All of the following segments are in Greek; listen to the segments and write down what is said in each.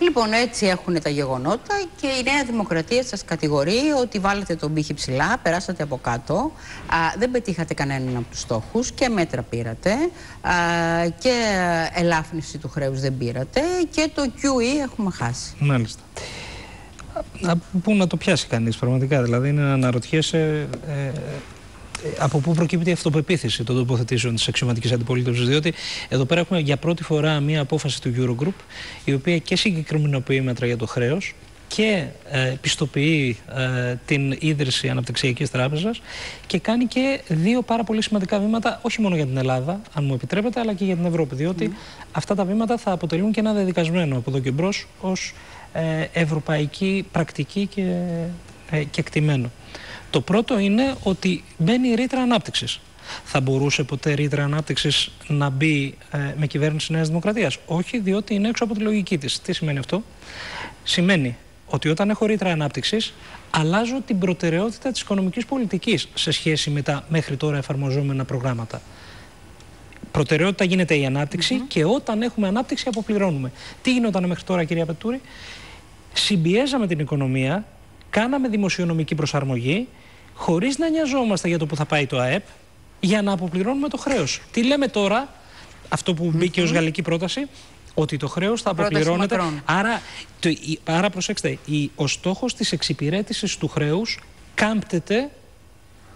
Λοιπόν, έτσι έχουν τα γεγονότα και η Νέα Δημοκρατία σας κατηγορεί ότι βάλετε τον πύχη ψηλά, περάσατε από κάτω, α, δεν πετύχατε κανέναν από τους στόχους και μέτρα πήρατε α, και ελάφνηση του χρέους δεν πήρατε και το QE έχουμε χάσει. Μάλιστα. Πού να το πιάσει κανείς πραγματικά, δηλαδή είναι να αναρωτιέσαι ε, από πού προκύπτει η αυτοπεποίθηση των τοποθετήσεων της αξιωματικής αντιπολίτευσης. Διότι εδώ πέρα έχουμε για πρώτη φορά μία απόφαση του Eurogroup, η οποία και συγκεκριμενοποιεί μέτρα για το χρέος και ε, πιστοποιεί ε, την ίδρυση αναπτυξιακής τράπεζας και κάνει και δύο πάρα πολύ σημαντικά βήματα όχι μόνο για την Ελλάδα, αν μου επιτρέπετε, αλλά και για την Ευρώπη, διότι ναι. αυτά τα βήματα θα αποτελούν και ένα δεδικασμένο από εδώ και μπρος ως ε, ευρωπαϊκή πρακτική και, ε, και εκτιμένο. Το πρώτο είναι ότι μπαίνει η ρήτρα ανάπτυξης. Θα μπορούσε ποτέ ρήτρα ανάπτυξης να μπει ε, με κυβέρνηση Νέας Δημοκρατίας; Όχι, διότι είναι έξω από τη λογική της. Τι σημαίνει αυτό, Σημαίνει ότι όταν έχω ρήτρα ανάπτυξης, αλλάζω την προτεραιότητα της οικονομικής πολιτικής σε σχέση με τα μέχρι τώρα εφαρμοζόμενα προγράμματα. Προτεραιότητα γίνεται η ανάπτυξη και όταν έχουμε ανάπτυξη αποπληρώνουμε. Τι γινόταν μέχρι τώρα, κυρία Πετούρη, συμπιέζαμε την οικονομία, κάναμε δημοσιονομική προσαρμογή χωρίς να νοιαζόμαστε για το που θα πάει το ΑΕΠ, για να αποπληρώνουμε το χρέος. Τι λέμε τώρα, αυτό που μπήκε ως γαλλική πρόταση, ότι το χρέος θα αποπληρώνεται. Άρα, το, άρα προσέξτε, η, ο στόχος της εξυπηρέτησης του χρέους κάμπτεται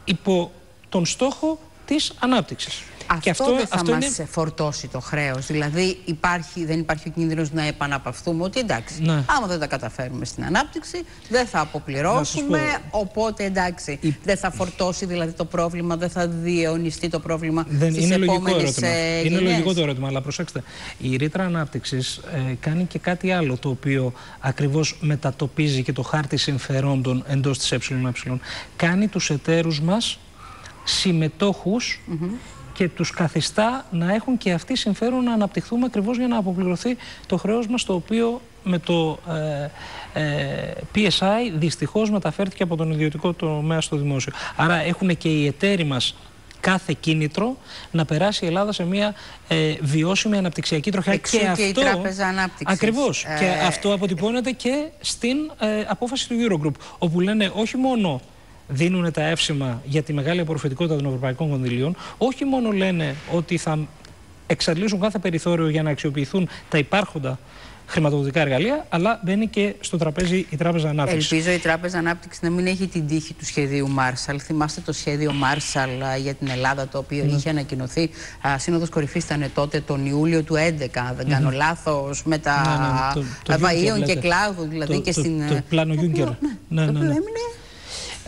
υπό τον στόχο της ανάπτυξης. Αυτό, αυτό δεν θα αυτό μας είναι... φορτώσει το χρέος. Δηλαδή υπάρχει, δεν υπάρχει ο κίνδυνος να επαναπαυθούμε ότι εντάξει, ναι. άμα δεν τα καταφέρουμε στην ανάπτυξη δεν θα αποπληρώσουμε, οπότε εντάξει, δεν θα φορτώσει δηλαδή το πρόβλημα, δεν θα διαιωνιστεί το πρόβλημα δεν, στις είναι επόμενες ε, Είναι λογικό το ερώτημα, αλλά προσέξτε, η ρήτρα ανάπτυξης ε, κάνει και κάτι άλλο το οποίο ακριβώς μετατοπίζει και το χάρτη συμφερόντων εντός της ΕΕ. Κάνει τους εταίρους μας συμμετόχους και τους καθιστά να έχουν και αυτοί συμφέρον να αναπτυχθούμε ακριβώς για να αποπληρωθεί το χρέος μας το οποίο με το ε, ε, PSI δυστυχώς μεταφέρθηκε από τον ιδιωτικό τομέα στο δημόσιο. Άρα έχουν και οι εταίροι μας κάθε κίνητρο να περάσει η Ελλάδα σε μια ε, βιώσιμη αναπτυξιακή τροχιά. Εξού και, και αυτό, η Τράπεζα Ανάπτυξης. Ακριβώς. Και αυτό αποτυπώνεται και στην απόφαση του Eurogroup, όπου λένε όχι μόνο δίνουν τα εύσημα για τη μεγάλη απορροφητικότητα των ευρωπαϊκών κονδυλίων, όχι μόνο λένε ότι θα εξαντλήσουν κάθε περιθώριο για να αξιοποιηθούν τα υπάρχοντα χρηματοδοτικά εργαλεία, αλλά μπαίνει και στο τραπέζι η Τράπεζα Ανάπτυξης. Ελπίζω η Τράπεζα Ανάπτυξης να μην έχει την τύχη του σχεδίου Μάρσαλ. Θυμάστε το σχέδιο Μάρσαλ για την Ελλάδα, το οποίο ναι. είχε ανακοινωθεί. Σύνοδος κορυφής ήταν τότε τον Ιούλιο του 2011, δεν κάνω mm λάθος, με τα ναι, ναι, ναι, και κλάδου, δηλαδή το, και στην. Το πλάνο Juncker. Ναι, ναι, ναι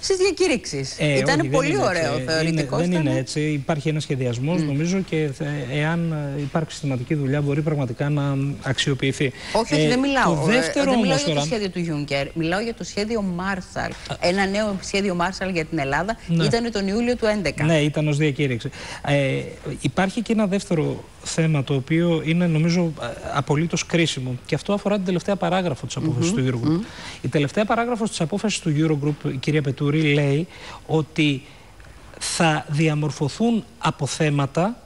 στι διακήρυξει. Ε, Ήταν πολύ ωραίο θεωρητικό. Δεν είναι έτσι. Υπάρχει ένας σχεδιασμός, νομίζω, και εάν υπάρξει συστηματική δουλειά, μπορεί πραγματικά να αξιοποιηθεί. Όχι, όχι, ε, δεν μιλάω. Το δεύτερο, δεν μιλάω για το σχέδιο του Juncker. Μιλάω για το σχέδιο Marshall. Ένα νέο σχέδιο Marshall για την Ελλάδα ναι. ήταν τον Ιούλιο του 2011. Ναι, ήταν ως διακήρυξη. Ε, υπάρχει και ένα δεύτερο θέμα το οποίο είναι νομίζω απολύτως κρίσιμο και αυτό αφορά την τελευταία παράγραφο της απόφασης του Eurogroup. Η τελευταία παράγραφος της απόφασης του Eurogroup, η κυρία Πετούρη, λέει ότι θα διαμορφωθούν αποθέματα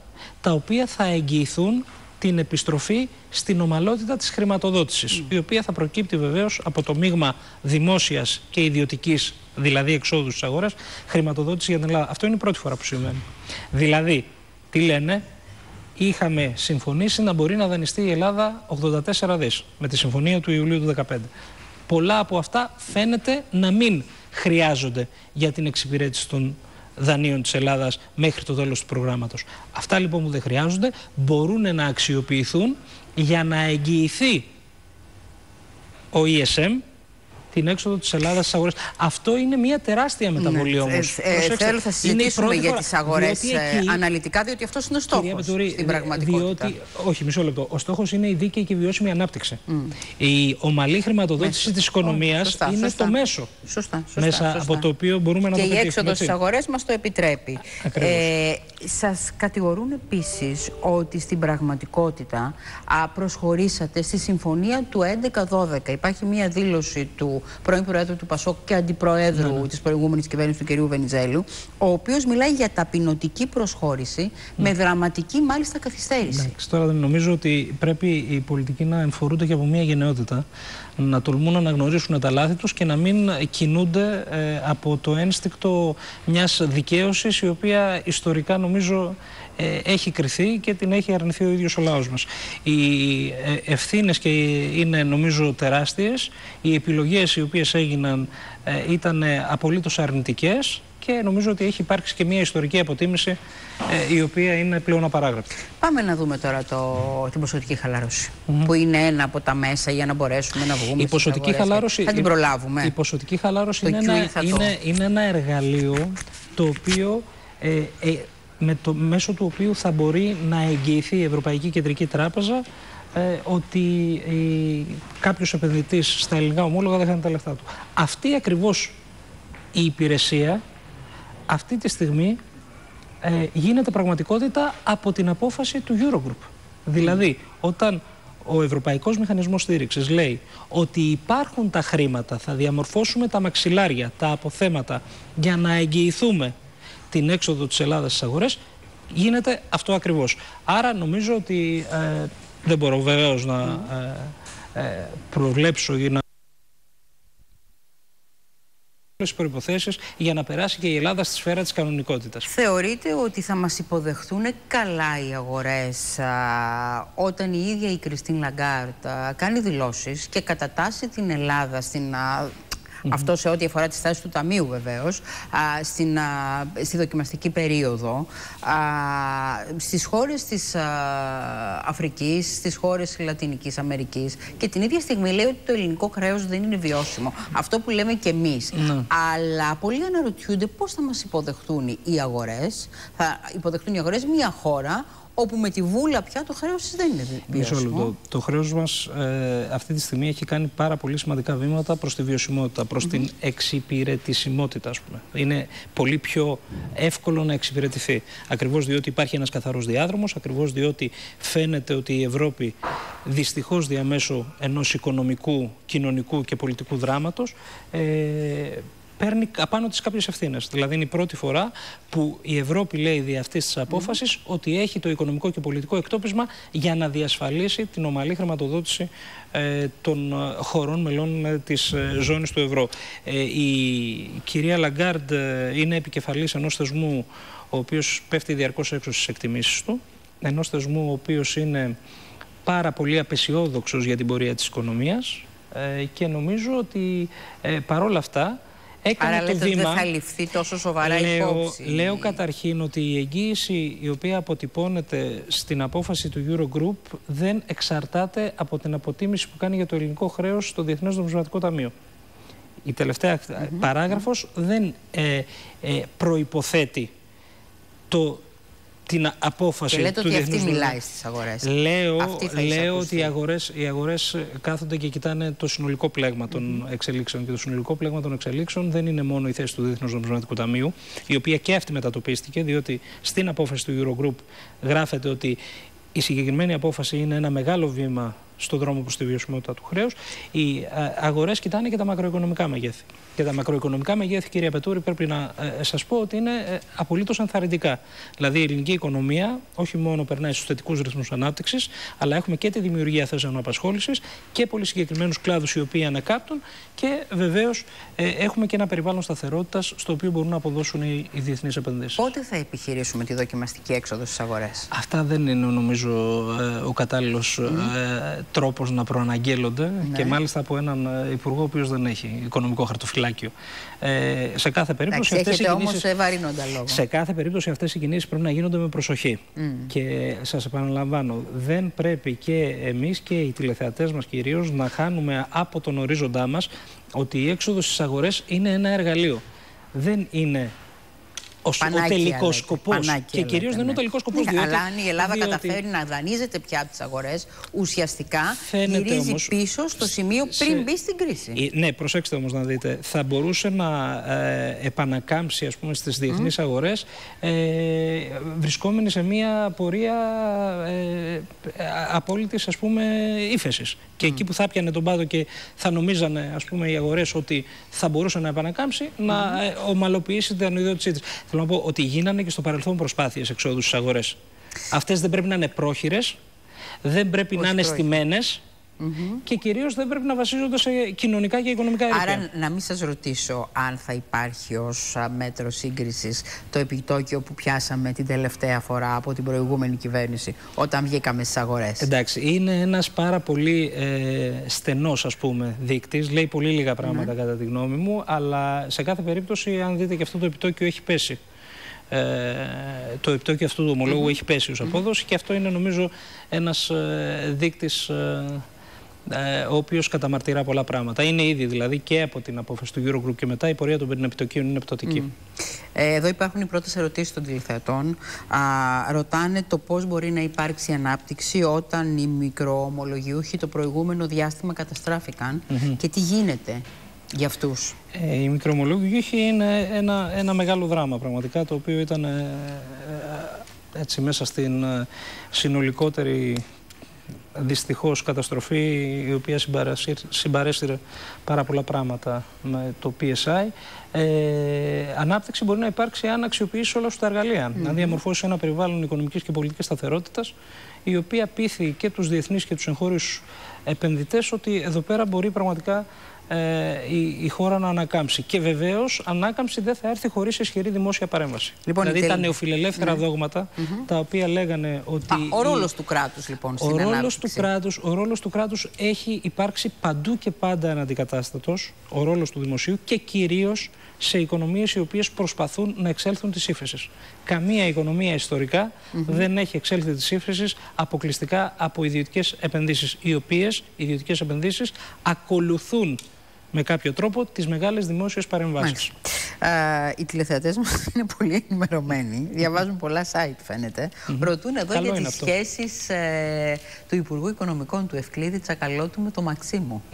τα οποία θα εγγυηθούν την επιστροφή στην ομαλότητα της χρηματοδότησης, η οποία θα προκύπτει βεβαίως από το μείγμα δημόσιας και ιδιωτικής, δηλαδή εξόδου της αγοράς, χρηματοδότησης για την Ελλάδα. Αυτό είναι η πρώτη φορά που συμβαίνει. Δηλαδή, τι λένε, είχαμε συμφωνήσει να μπορεί να δανειστεί η Ελλάδα 84 δις με τη συμφωνία του Ιουλίου του 2015. Πολλά από αυτά φαίνεται να μην χρειάζονται για την εξυπηρέτηση των δανείων της Ελλάδας μέχρι το τέλος του προγράμματος. Αυτά λοιπόν που δεν χρειάζονται μπορούν να αξιοποιηθούν για να εγγυηθεί ο ESM την έξοδο της Ελλάδας στις αγορές. Αυτό είναι μια τεράστια μεταβολή ναι. όμως. Ε, ε, θέλω να συζητήσουμε για τις αγορές ε, αναλυτικά, διότι αυτός είναι ο στόχος στην πραγματικότητα. Διότι, όχι, μισό λεπτό. Ο στόχος είναι η δίκαιη και η βιώσιμη ανάπτυξη. Mm. Η ομαλή χρηματοδότηση της οικονομίας είναι σωστά. το μέσο σωστά, σωστά, μέσα σωστά. από το οποίο μπορούμε να και το πετύχουμε. Και η έξοδο στις αγορές μας το επιτρέπει. Ε, Σας κατηγορούν επίσης ότι στην πραγματικότητα α, προσχωρήσατε στη συμφωνία του 11-12. Υπάρχει μια δήλωση του του πρώην Προέδρου του Πασόκ και Αντιπροέδρου ναι, ναι. της προηγούμενης κυβέρνησης του κ. Βενιζέλου, ο οποίος μιλάει για ταπεινωτική προσχώρηση με δραματική μάλιστα καθυστέρηση. Εντάξει, τώρα νομίζω ότι πρέπει οι πολιτικοί να εμφορούνται και από μια γενναιότητα να τολμούν να αναγνωρίσουν τα λάθη τους και να μην κινούνται ε, από το ένστικτο μιας δικαίωσης η οποία ιστορικά νομίζω ε, έχει κρυθεί και την έχει αρνηθεί ο ίδιος ο λαός μας. Οι ε, ευθύνες και είναι νομίζω τεράστιες, οι επιλογές οι οποίες έγιναν ε, ήταν απολύτως αρνητικές και νομίζω ότι έχει υπάρξει και μια ιστορική αποτίμηση ε, η οποία είναι πλέον απαράγραπτη. Πάμε να δούμε τώρα το, την ποσοτική χαλάρωση, που είναι ένα από τα μέσα για να μπορέσουμε να βγούμε η ποσοτική χαλάρωση, Θα την προλάβουμε. Η ποσοτική χαλάρωση είναι ένα, είναι, είναι ένα εργαλείο το οποίο ε, ε, με το, μέσω του οποίου θα μπορεί να εγγυηθεί η Ευρωπαϊκή Κεντρική Τράπεζα ε, ότι ε, κάποιος επενδυτής στα ελληνικά ομόλογα δεν χάνει τα λεφτά του. Αυτή ακριβώς η υπηρεσία αυτή τη στιγμή ε, γίνεται πραγματικότητα από την απόφαση του Eurogroup. Δηλαδή, όταν ο Ευρωπαϊκός Μηχανισμός Στήριξης λέει ότι υπάρχουν τα χρήματα, θα διαμορφώσουμε τα μαξιλάρια, τα αποθέματα για να εγγυηθούμε την έξοδο της Ελλάδας στις αγορές, γίνεται αυτό ακριβώς. Άρα νομίζω ότι ε, δεν μπορώ βεβαίως να ε, ε, προβλέψω ή να προϋποθέσεις για να περάσει και η Ελλάδα στη σφαίρα της κανονικότητας. Θεωρείτε ότι θα μας υποδεχθούν καλά οι αγορές όταν η ίδια η Κριστίν Λαγκάρντ κάνει δηλώσεις και κατατάσσει την Ελλάδα στην αυτό σε ό,τι αφορά τη στάση του Ταμείου βεβαίως, στη δοκιμαστική περίοδο, στις χώρες της Αφρικής, στις χώρες της Λατινικής Αμερικής και την ίδια στιγμή λέει ότι το ελληνικό χρέο δεν είναι βιώσιμο. Αυτό που λέμε και εμείς. Ναι. Αλλά πολλοί αναρωτιούνται πώς θα μας υποδεχτούν οι αγορές. Θα υποδεχτούν οι αγορές μια χώρα όπου με τη βούλα πια το χρέος δεν είναι βιώσιμο. Το, το χρέος μας ε, αυτή τη στιγμή έχει κάνει πάρα πολύ σημαντικά βήματα προς τη βιωσιμότητα, προς την εξυπηρετησιμότητα, ας πούμε. Είναι πολύ πιο εύκολο να εξυπηρετηθεί. Ακριβώς διότι υπάρχει ένας καθαρός διάδρομος, ακριβώς διότι φαίνεται ότι η Ευρώπη δυστυχώς διαμέσου ενός οικονομικού, κοινωνικού και πολιτικού δράματος ε, παίρνει απάνω τη κάποιες ευθύνες. Δηλαδή, είναι η πρώτη φορά που η Ευρώπη λέει δι' αυτής της απόφασης ότι έχει το οικονομικό και πολιτικό εκτόπισμα για να διασφαλίσει την ομαλή χρηματοδότηση ε, των ε, χωρών μελών ε, της ε, ζώνης του ευρώ. η κυρία Λαγκάρντ είναι επικεφαλής ενός θεσμού ο οποίος πέφτει διαρκώς έξω στις εκτιμήσεις του. Ενός θεσμού ο οποίος είναι πάρα πολύ απεσιόδοξος για την πορεία της οικονομίας και νομίζω ότι παρόλα αυτά έκανε Άρα, το λέτε βήμα. δεν θα ληφθεί τόσο σοβαρά λέω, υπόψη. Λέω καταρχήν ότι η εγγύηση η οποία αποτυπώνεται στην απόφαση του Eurogroup δεν εξαρτάται από την αποτίμηση που κάνει για το ελληνικό χρέος στο Διεθνές Νομισματικό Ταμείο. Η τελευταία mm παράγραφος δεν ε, ε, προϋποθέτει το την απόφαση και λέτε ότι αυτή μιλάει στις αγορές. Λέω, λέω ότι οι αγορές, οι αγορές κάθονται και κοιτάνε το συνολικό πλέγμα των εξελίξεων και το συνολικό πλέγμα των εξελίξεων. Δεν είναι μόνο η θέση του Διεθνούς Νομισματικού Ταμείου η οποία και αυτή μετατοπίστηκε διότι στην απόφαση του Eurogroup γράφεται ότι η συγκεκριμένη απόφαση είναι ένα μεγάλο βήμα στον δρόμο προς τη βιωσιμότητα του χρέους. Οι ε, αγορές κοιτάνε και τα μακροοικονομικά μεγέθη. Και τα μακροοικονομικά μεγέθη, κυρία Πετούρη, πρέπει να ε, σας πω ότι είναι ε, απολύτως ενθαρρυντικά. Δηλαδή, η ελληνική οικονομία όχι μόνο περνάει στους θετικούς ρυθμούς ανάπτυξης, αλλά έχουμε και τη δημιουργία θέσεων απασχόλησης και πολύ συγκεκριμένους κλάδους οι οποίοι ανακάπτουν και βεβαίως ε, έχουμε και ένα περιβάλλον σταθερότητας στο οποίο μπορούν να αποδώσουν οι, οι διεθνείς επενδύσεις. Πότε θα επιχειρήσουμε τη δοκιμαστική έξοδο στις αγορές, Αυτά δεν είναι νομίζω ε, ο κατάλληλος ε, τρόπος να προαναγγέλλονται ναι. και μάλιστα από έναν ε, υπουργό ο οποίος δεν έχει οικονομικό χαρτοφυλάκιο. Ε, σε κάθε περίπτωση αυτές οι κινήσεις, λόγο. Σε κάθε περίπτωση αυτές οι κινήσεις πρέπει να γίνονται με προσοχή. Και σας επαναλαμβάνω, δεν πρέπει και εμείς και οι τηλεθεατές μας κυρίως να χάνουμε από τον ορίζοντά μας ότι η έξοδος στις αγορές είναι ένα εργαλείο. Δεν είναι ο, ο τελικός σκοπός. Και κυρίως δεν είναι ο τελικός σκοπός. Ναι, αλλά αν η Ελλάδα διότι... καταφέρει να δανείζεται πια από τις αγορές, ουσιαστικά Φαίνεται γυρίζει όμως, πίσω στο σημείο πριν σε... μπει στην κρίση. Ναι, προσέξτε όμως να δείτε. Θα μπορούσε να ε, επανακάμψει ας πούμε, στις διεθνείς mm. αγορές ε, βρισκόμενη σε μια πορεία ε, απόλυτης ας πούμε ύφεσης. Και εκεί που θα πιανε τον πάδο και θα νομίζανε ας πούμε, οι αγορές ότι θα μπορούσε να επανακάμψει, να ε, ομαλοποιήσει την ανοιδιότητά της. Θέλω να πω ότι γίνανε και στο παρελθόν προσπάθειες εξόδου στις αγορές. Αυτές δεν πρέπει να είναι πρόχειρες, δεν πρέπει να είναι στημένε. Και κυρίως δεν πρέπει να βασίζονται σε κοινωνικά και οικονομικά έργα. Άρα, να μην σας ρωτήσω αν θα υπάρχει ως μέτρο σύγκρισης το επιτόκιο που πιάσαμε την τελευταία φορά από την προηγούμενη κυβέρνηση, όταν βγήκαμε στις αγορές; Εντάξει, είναι ένας πάρα πολύ ε, στενός, ας πούμε, δείκτης. Λέει πολύ λίγα πράγματα, κατά τη γνώμη μου, αλλά σε κάθε περίπτωση, αν δείτε και αυτό το επιτόκιο έχει πέσει. Ε, το επιτόκιο αυτού του ομολόγου έχει πέσει ως απόδοση και αυτό είναι νομίζω ένας ε, δείκτης ε, ε, ο οποίος καταμαρτυρά πολλά πράγματα. Είναι ήδη δηλαδή και από την απόφαση του Eurogroup και μετά η πορεία των επιτοκίων είναι πτωτική. Ε, εδώ υπάρχουν οι πρώτες ερωτήσεις των τηλεθεατών. ρωτάνε το πώς μπορεί να υπάρξει ανάπτυξη όταν οι μικροομολογιούχοι το προηγούμενο διάστημα καταστράφηκαν και τι γίνεται για αυτούς; Ε, οι μικροομολογιούχοι είναι ένα, ένα μεγάλο δράμα πραγματικά το οποίο ήταν ε, ε, έτσι μέσα στην συνολικότερη δυστυχώς καταστροφή η οποία συμπαρέσυρε πάρα πολλά πράγματα με το PSI. Ε, ανάπτυξη μπορεί να υπάρξει αν αξιοποιήσει όλα σου τα εργαλεία. Να διαμορφώσεις ένα περιβάλλον οικονομικής και πολιτικής σταθερότητας η οποία πείθει και τους διεθνείς και τους εγχώριους επενδυτές ότι εδώ πέρα μπορεί πραγματικά ε, η, η, χώρα να ανακάμψει. Και βεβαίως ανάκαμψη δεν θα έρθει χωρίς ισχυρή δημόσια παρέμβαση. Λοιπόν, δηλαδή τα νεοφιλελεύθερα ναι. δόγματα τα οποία λέγανε ότι. Α, ο ρόλος του κράτους λοιπόν στην ο ρόλος του κράτους, Ο ρόλος του κράτους έχει υπάρξει παντού και πάντα αναντικατάστατο. Ο ρόλος του δημοσίου και κυρίως σε οικονομίες οι οποίες προσπαθούν να εξέλθουν τη ύφεση. Καμία οικονομία ιστορικά δεν έχει εξέλθει τη ύφεση αποκλειστικά από ιδιωτικές επενδύσεις, οι οποίες ιδιωτικές επενδύσεις ακολουθούν με κάποιο τρόπο τις μεγάλες δημόσιες παρεμβάσεις. Uh, οι τηλεθεατές μας είναι πολύ ενημερωμένοι, διαβάζουν πολλά site φαίνεται. Mm Ρωτούν εδώ Καλό για τις σχέσεις ε, του Υπουργού Οικονομικών του Ευκλήδη Τσακαλώτου με το Μαξίμου.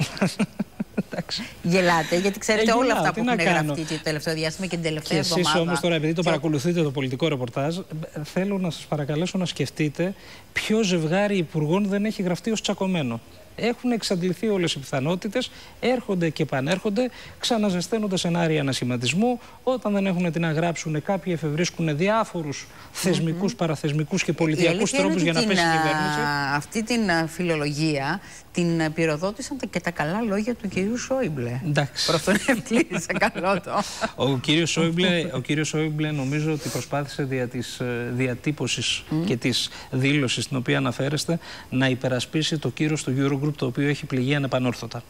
Γελάτε, γιατί ξέρετε ε, όλα αυτά που έχουν γραφτεί το τελευταίο διάστημα και την τελευταία και εβδομάδα. Εσεί όμως τώρα, επειδή το παρακολουθείτε το πολιτικό ρεπορτάζ, θέλω να σας παρακαλέσω να σκεφτείτε ποιο ζευγάρι υπουργών δεν έχει γραφτεί ως τσακωμένο έχουν εξαντληθεί όλες οι πιθανότητες, έρχονται και επανέρχονται, ξαναζεσταίνονται σενάρια ανασχηματισμού. Όταν δεν έχουν τι να γράψουν, κάποιοι εφευρίσκουν διάφορους θεσμικούς, παραθεσμικούς και πολιτιακούς τρόπους για να πέσει η κυβέρνηση. Αυτή την φιλολογία την πυροδότησαν και τα καλά λόγια του κυρίου Σόιμπλε. Εντάξει. Προς τον Ευκλήδη, καλό το. Ο κύριος Σόιμπλε, ο κύριος Σόιμπλε νομίζω ότι προσπάθησε δια της ε, διατύπωσης και της δήλωσης την οποία αναφέρεστε να υπερασπίσει το κύρος του Eurogroup το οποίο έχει πληγεί ανεπανόρθωτα.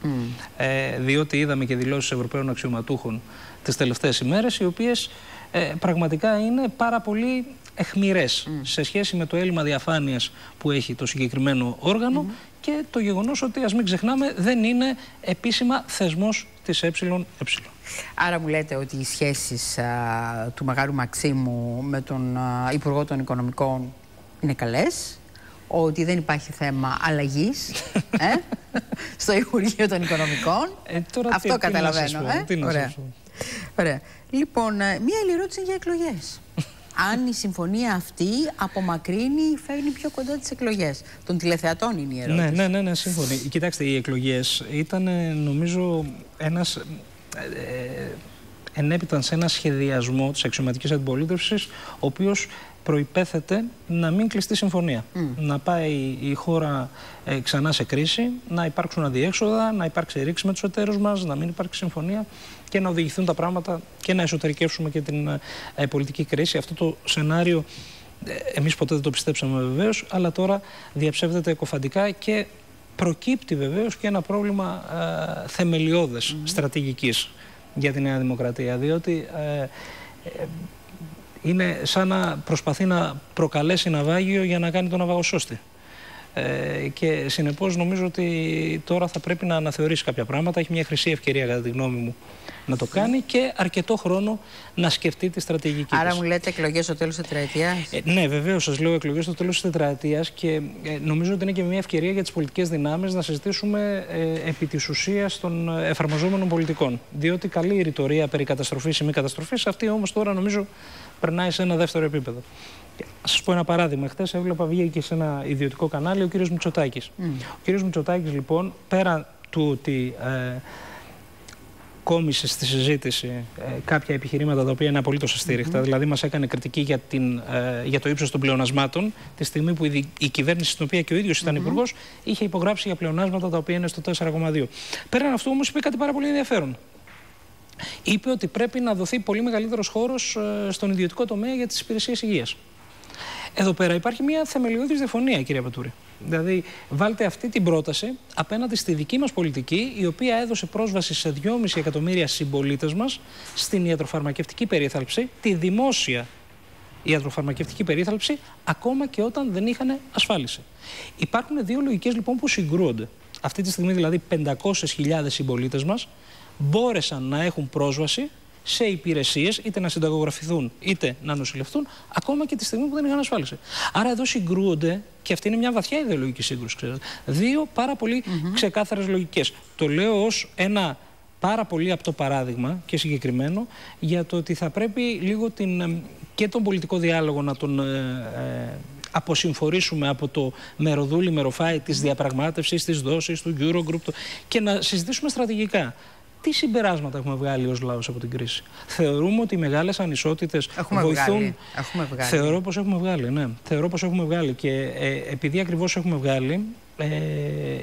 Ε, διότι είδαμε και δηλώσεις Ευρωπαίων αξιωματούχων τις τελευταίες ημέρες οι οποίες ε, πραγματικά είναι πάρα πολύ εχμηρές σε σχέση με το έλλειμμα διαφάνειας που έχει το συγκεκριμένο όργανο και το γεγονός ότι ας μην ξεχνάμε δεν είναι επίσημα θεσμός της ΕΕ. Άρα μου λέτε ότι οι σχέσεις του Μεγάλου Μαξίμου με τον Υπουργό των Οικονομικών είναι καλές, ότι δεν υπάρχει θέμα αλλαγής ε, στο Υπουργείο των Οικονομικών. Ε, τώρα Αυτό τι, καταλαβαίνω. Τι ε; Ωραία. Ωραία. Λοιπόν, ε, μία άλλη ερώτηση για εκλογές αν η συμφωνία αυτή απομακρύνει ή φέρνει πιο κοντά τις εκλογές. Των τηλεθεατών είναι η ερώτηση. Ναι, ναι, ναι, ναι σύμφωνοι. Κοιτάξτε, οι εκλογές ήταν νομίζω ένας. Ε, ενέπιταν σε ένα σχεδιασμό της αξιωματικής αντιπολίτευσης ο οποίος προϋπέθεται να μην κλειστεί συμφωνία. Να πάει η χώρα ε, ξανά σε κρίση, να υπάρξουν αδιέξοδα, να υπάρξει ρήξη με τους εταίρους μας, να μην υπάρξει συμφωνία και να οδηγηθούν τα πράγματα και να εσωτερικεύσουμε και την ε, πολιτική κρίση. Αυτό το σενάριο ε, εμείς ποτέ δεν το πιστέψαμε βεβαίως, αλλά τώρα διαψεύδεται εκοφαντικά και προκύπτει βεβαίως και ένα πρόβλημα ε, θεμελιώδες στρατηγικής για τη Νέα Δημοκρατία, διότι ε, είναι σαν να προσπαθεί να προκαλέσει ναυάγιο για να κάνει τον ναυαγοσώστη. Ε, και συνεπώς νομίζω ότι τώρα θα πρέπει να αναθεωρήσει κάποια πράγματα. Έχει μια χρυσή ευκαιρία κατά τη γνώμη μου να το κάνει και αρκετό χρόνο να σκεφτεί τη στρατηγική Άρα μου λέτε εκλογές στο τέλος της τετραετίας; Ε, ναι, βεβαίως σας λέω εκλογές στο τέλος της τετραετίας και ε, νομίζω ότι είναι και μια ευκαιρία για τις πολιτικές δυνάμεις να συζητήσουμε ε, επί της ουσίας των εφαρμοζόμενων πολιτικών. Διότι καλή η ρητορία περί καταστροφής ή μη καταστροφής, αυτή όμως τώρα νομίζω περνάει σε ένα δεύτερο επίπεδο. Να σας πω ένα παράδειγμα. Χθε έβλεπα βγήκε σε ένα ιδιωτικό κανάλι ο κύριος Μητσοτάκης. Mm. Ο κύριος Μητσοτάκης, λοιπόν, πέρα του ότι ε, κόμισε στη συζήτηση ε, κάποια επιχειρήματα τα οποία είναι απολύτως αστήριχτα. Δηλαδή, μας έκανε κριτική για, την, ε, για το ύψος των πλεονασμάτων, τη στιγμή που η, η κυβέρνηση, στην οποία και ο ίδιος ήταν mm -hmm. υπουργός, είχε υπογράψει για πλεονάσματα τα οποία είναι στο 4,2. Πέραν αυτού, όμως, είπε κάτι πάρα πολύ ενδιαφέρον. Είπε ότι πρέπει να δοθεί πολύ μεγαλύτερος χώρος ε, στον ιδιωτικό τομέα για τις υπηρεσίες υγείας. Εδώ πέρα υπάρχει μια θεμελιώδης διαφωνία, κύριε Πατούρη. Δηλαδή, βάλτε αυτή την πρόταση απέναντι στη δική μας πολιτική, η οποία έδωσε πρόσβαση σε 2,5 εκατομμύρια συμπολίτες μας στην ιατροφαρμακευτική περίθαλψη, τη δημόσια ιατροφαρμακευτική περίθαλψη, ακόμα και όταν δεν είχαν ασφάλιση. Υπάρχουν δύο λογικές λοιπόν που συγκρούονται. Αυτή τη στιγμή δηλαδή 500.000 συμπολίτες μας μπόρεσαν να έχουν πρόσβαση σε υπηρεσίες, είτε να συνταγογραφηθούν είτε να νοσηλευτούν, ακόμα και τη στιγμή που δεν είχαν ασφάλιση. Άρα εδώ συγκρούονται, και αυτή είναι μια βαθιά ιδεολογική σύγκρουση, ξέρετε, δύο πάρα πολύ mm -hmm. ξεκάθαρες λογικές. Το λέω ως ένα πάρα πολύ απτό παράδειγμα και συγκεκριμένο για το ότι θα πρέπει λίγο την, και τον πολιτικό διάλογο να τον ε, ε, αποσυμφορήσουμε από το μεροδούλη, μεροφάι της διαπραγμάτευσης, της δόσης, του Eurogroup και να συζητήσουμε στρατηγικά τι συμπεράσματα έχουμε βγάλει ως λαός από την κρίση; Θεωρούμε ότι οι μεγάλες ανισότητες βοηθούν. Βγάλει. Έχουμε βγάλει. Θεωρώ πως έχουμε βγάλει, ναι. Θεωρώ πως έχουμε βγάλει. Και ε, επειδή ακριβώς έχουμε βγάλει, ε,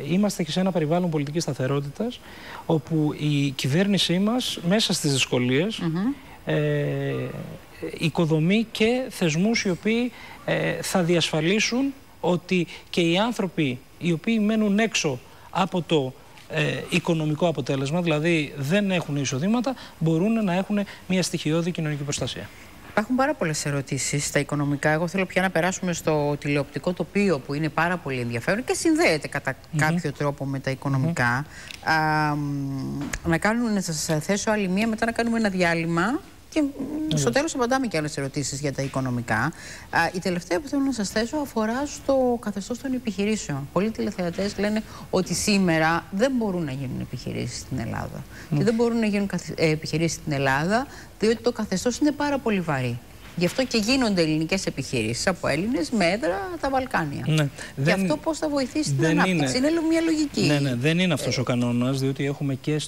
είμαστε και σε ένα περιβάλλον πολιτικής σταθερότητας, όπου η κυβέρνησή μας μέσα στις δυσκολίες ε, οικοδομεί και θεσμούς οι οποίοι ε, θα διασφαλίσουν ότι και οι άνθρωποι οι οποίοι μένουν έξω από το ε, οικονομικό αποτέλεσμα, δηλαδή δεν έχουν εισοδήματα, μπορούν να έχουν μια στοιχειώδη κοινωνική προστασία. Υπάρχουν πάρα πολλές ερωτήσεις στα οικονομικά. Εγώ θέλω πια να περάσουμε στο τηλεοπτικό τοπίο που είναι πάρα πολύ ενδιαφέρον και συνδέεται κατά κάποιο τρόπο με τα οικονομικά. Α, να, κάνουμε, να σας θέσω άλλη μία, μετά να κάνουμε ένα διάλειμμα και στο τέλος απαντάμε και άλλες ερωτήσεις για τα οικονομικά. η τελευταία που θέλω να σας θέσω αφορά στο καθεστώς των επιχειρήσεων. Πολλοί τηλεθεατές λένε ότι σήμερα δεν μπορούν να γίνουν επιχειρήσεις στην Ελλάδα. Και δεν μπορούν να γίνουν ε, επιχειρήσεις στην Ελλάδα, διότι το καθεστώς είναι πάρα πολύ βαρύ. Γι' αυτό και γίνονται ελληνικές επιχειρήσεις από Έλληνες με έδρα τα Βαλκάνια. Ναι. Γι' αυτό πώς θα βοηθήσει την ανάπτυξη; Είναι. είναι μια λογική. Ναι, ναι, δεν είναι αυτός ο κανόνας, διότι έχουμε και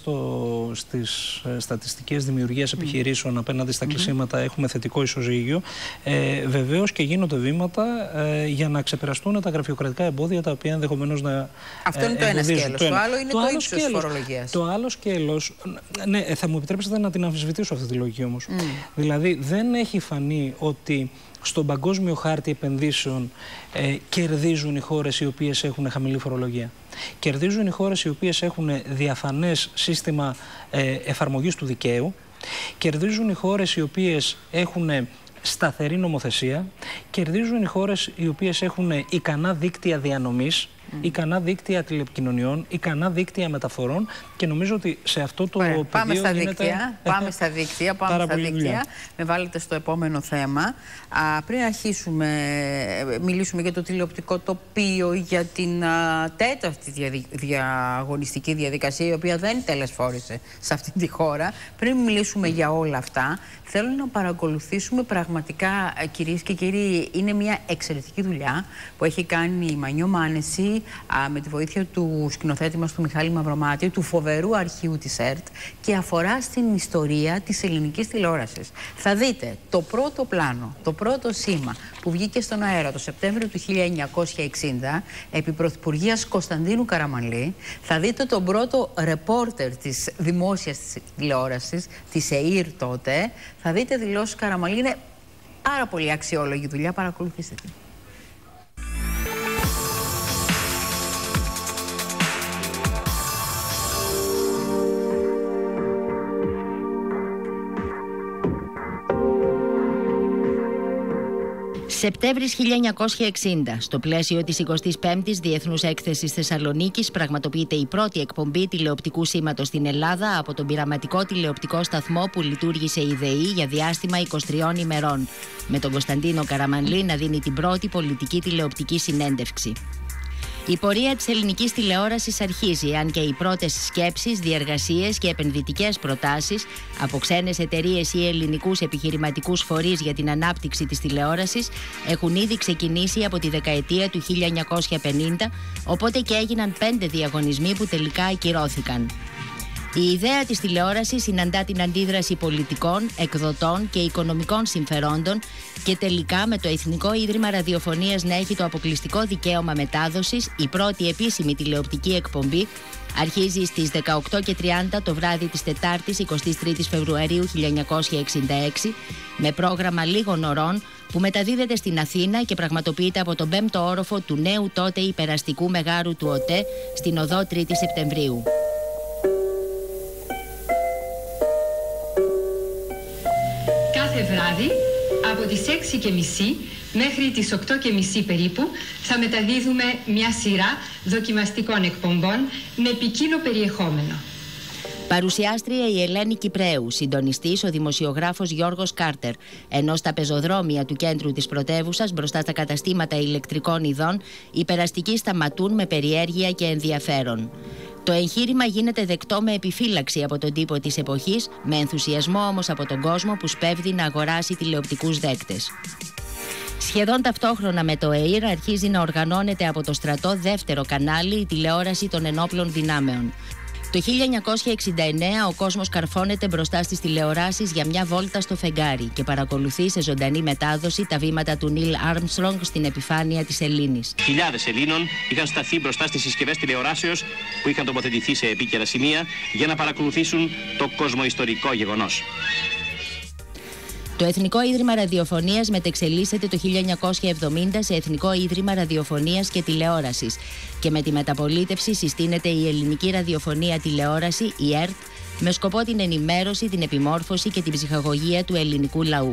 στις ε, στατιστικές δημιουργίες επιχειρήσεων απέναντι στα κλεισίματα έχουμε θετικό ισοζύγιο. Ε, Βεβαίως και γίνονται βήματα ε, για να ξεπεραστούν τα γραφειοκρατικά εμπόδια τα οποία ενδεχομένως να. Αυτό είναι το ένα σκέλος. Το, άλλο είναι το, το ύψος της φορολογίας. Το άλλο σκέλος. Ναι, θα μου επιτρέψετε να την αμφισβητήσω αυτή τη λογική όμως. Δηλαδή δεν έχει φανεί ότι στον παγκόσμιο χάρτη επενδύσεων ε, κερδίζουν οι χώρες οι οποίες έχουν χαμηλή φορολογία. Κερδίζουν οι χώρες οι οποίες έχουν διαφανές σύστημα ε, εφαρμογής του δικαίου. Κερδίζουν οι χώρες οι οποίες έχουν σταθερή νομοθεσία. Κερδίζουν οι χώρες οι οποίες έχουν ικανά δίκτυα διανομής ικανά δίκτυα τηλεπικοινωνιών, ικανά δίκτυα μεταφορών και νομίζω ότι σε αυτό το Ωραία. Πάμε στα γίνεται... δίκτυα, πάμε στα δίκτυα, πάμε στα δίκτυα. Με βάλετε στο επόμενο θέμα. Α, πριν αρχίσουμε, μιλήσουμε για το τηλεοπτικό τοπίο, για την α, τέταρτη διαγωνιστική διαδικασία, η οποία δεν τελεσφόρησε σε αυτή τη χώρα. Πριν μιλήσουμε για όλα αυτά, θέλω να παρακολουθήσουμε πραγματικά, κυρίες και κύριοι, είναι μια εξαιρετική δουλειά που έχει κάνει η Μανιό Μάνεση α, με τη βοήθεια του σκηνοθέτη μας του Μιχάλη Μαυρομάτη, του φοβερού αρχείου της ΕΡΤ και αφορά στην ιστορία της ελληνικής τηλεόρασης. Θα δείτε το πρώτο πλάνο, το πρώτο σήμα που βγήκε στον αέρα το Σεπτέμβριο του 1960 επί Πρωθυπουργίας Κωνσταντίνου Καραμαλή. Θα δείτε τον πρώτο ρεπόρτερ της δημόσιας τηλεόρασης, της ΕΙΡ τότε. Θα δείτε δηλώσεις Καραμαλή. Είναι πάρα πολύ αξιόλογη δουλειά. Παρακολουθήστε την. Σεπτέμβρης 1960, στο πλαίσιο της 25ης Διεθνούς Έκθεσης Θεσσαλονίκης, πραγματοποιείται η πρώτη εκπομπή τηλεοπτικού σήματος στην Ελλάδα από τον πειραματικό τηλεοπτικό σταθμό που λειτουργήσε η ΔΕΗ για διάστημα 23 ημερών, με τον Κωνσταντίνο Καραμανλή να δίνει την πρώτη πολιτική τηλεοπτική συνέντευξη. Η πορεία της ελληνικής τηλεόρασης αρχίζει, αν και οι πρώτες σκέψεις, διεργασίες και επενδυτικές προτάσεις από ξένες εταιρείες ή ελληνικούς επιχειρηματικούς φορείς για την ανάπτυξη της τηλεόρασης έχουν ήδη ξεκινήσει από τη δεκαετία του 1950, οπότε και έγιναν πέντε διαγωνισμοί που τελικά ακυρώθηκαν. Η ιδέα της τηλεόρασης συναντά την αντίδραση πολιτικών, εκδοτών και οικονομικών συμφερόντων και τελικά με το Εθνικό Ίδρυμα Ραδιοφωνίας να έχει το αποκλειστικό δικαίωμα μετάδοσης, η πρώτη επίσημη τηλεοπτική εκπομπή αρχίζει στις 18.30 το βράδυ της Τετάρτης 23 Φεβρουαρίου 1966 με πρόγραμμα λίγων ωρών που μεταδίδεται στην Αθήνα και πραγματοποιείται από τον 5ο όροφο του νέου τότε υπεραστικού μεγάρου του ΟΤΕ στην οδό 3η Σεπτεμβρίου. Τις 6 και μισή μέχρι τις 8 και μισή περίπου θα μεταδίδουμε μια σειρά δοκιμαστικών εκπομπών με ποικίλο περιεχόμενο. Παρουσιάστρια η Ελένη Κυπρέου, συντονιστής ο δημοσιογράφος Γιώργος Κάρτερ. Ενώ στα πεζοδρόμια του κέντρου της πρωτεύουσας, μπροστά στα καταστήματα ηλεκτρικών ειδών, οι περαστικοί σταματούν με περιέργεια και ενδιαφέρον. Το εγχείρημα γίνεται δεκτό με επιφύλαξη από τον τύπο της εποχής, με ενθουσιασμό όμως από τον κόσμο που σπέβδει να αγοράσει τηλεοπτικούς δέκτες. Σχεδόν ταυτόχρονα με το ΕΙΡ αρχίζει να οργανώνεται από το στρατό δεύτερο κανάλι η τηλεόραση των ενόπλων δυνάμεων. Το 1969 ο κόσμος καρφώνεται μπροστά στις τηλεοράσεις για μια βόλτα στο φεγγάρι και παρακολουθεί σε ζωντανή μετάδοση τα βήματα του Νίλ Άρμστρονγκ στην επιφάνεια της Ελλήνης. Χιλιάδες Ελλήνων είχαν σταθεί μπροστά στις συσκευές τηλεοράσεως που είχαν τοποθετηθεί σε επίκαιρα σημεία για να παρακολουθήσουν το κοσμοϊστορικό γεγονός. Το Εθνικό Ίδρυμα Ραδιοφωνίας μετεξελίσσεται το 1970 σε Εθνικό Ίδρυμα Ραδιοφωνίας και Τηλεόρασης και με τη μεταπολίτευση συστήνεται η Ελληνική Ραδιοφωνία Τηλεόραση, η ΕΡΤ, με σκοπό την ενημέρωση, την επιμόρφωση και την ψυχαγωγία του ελληνικού λαού.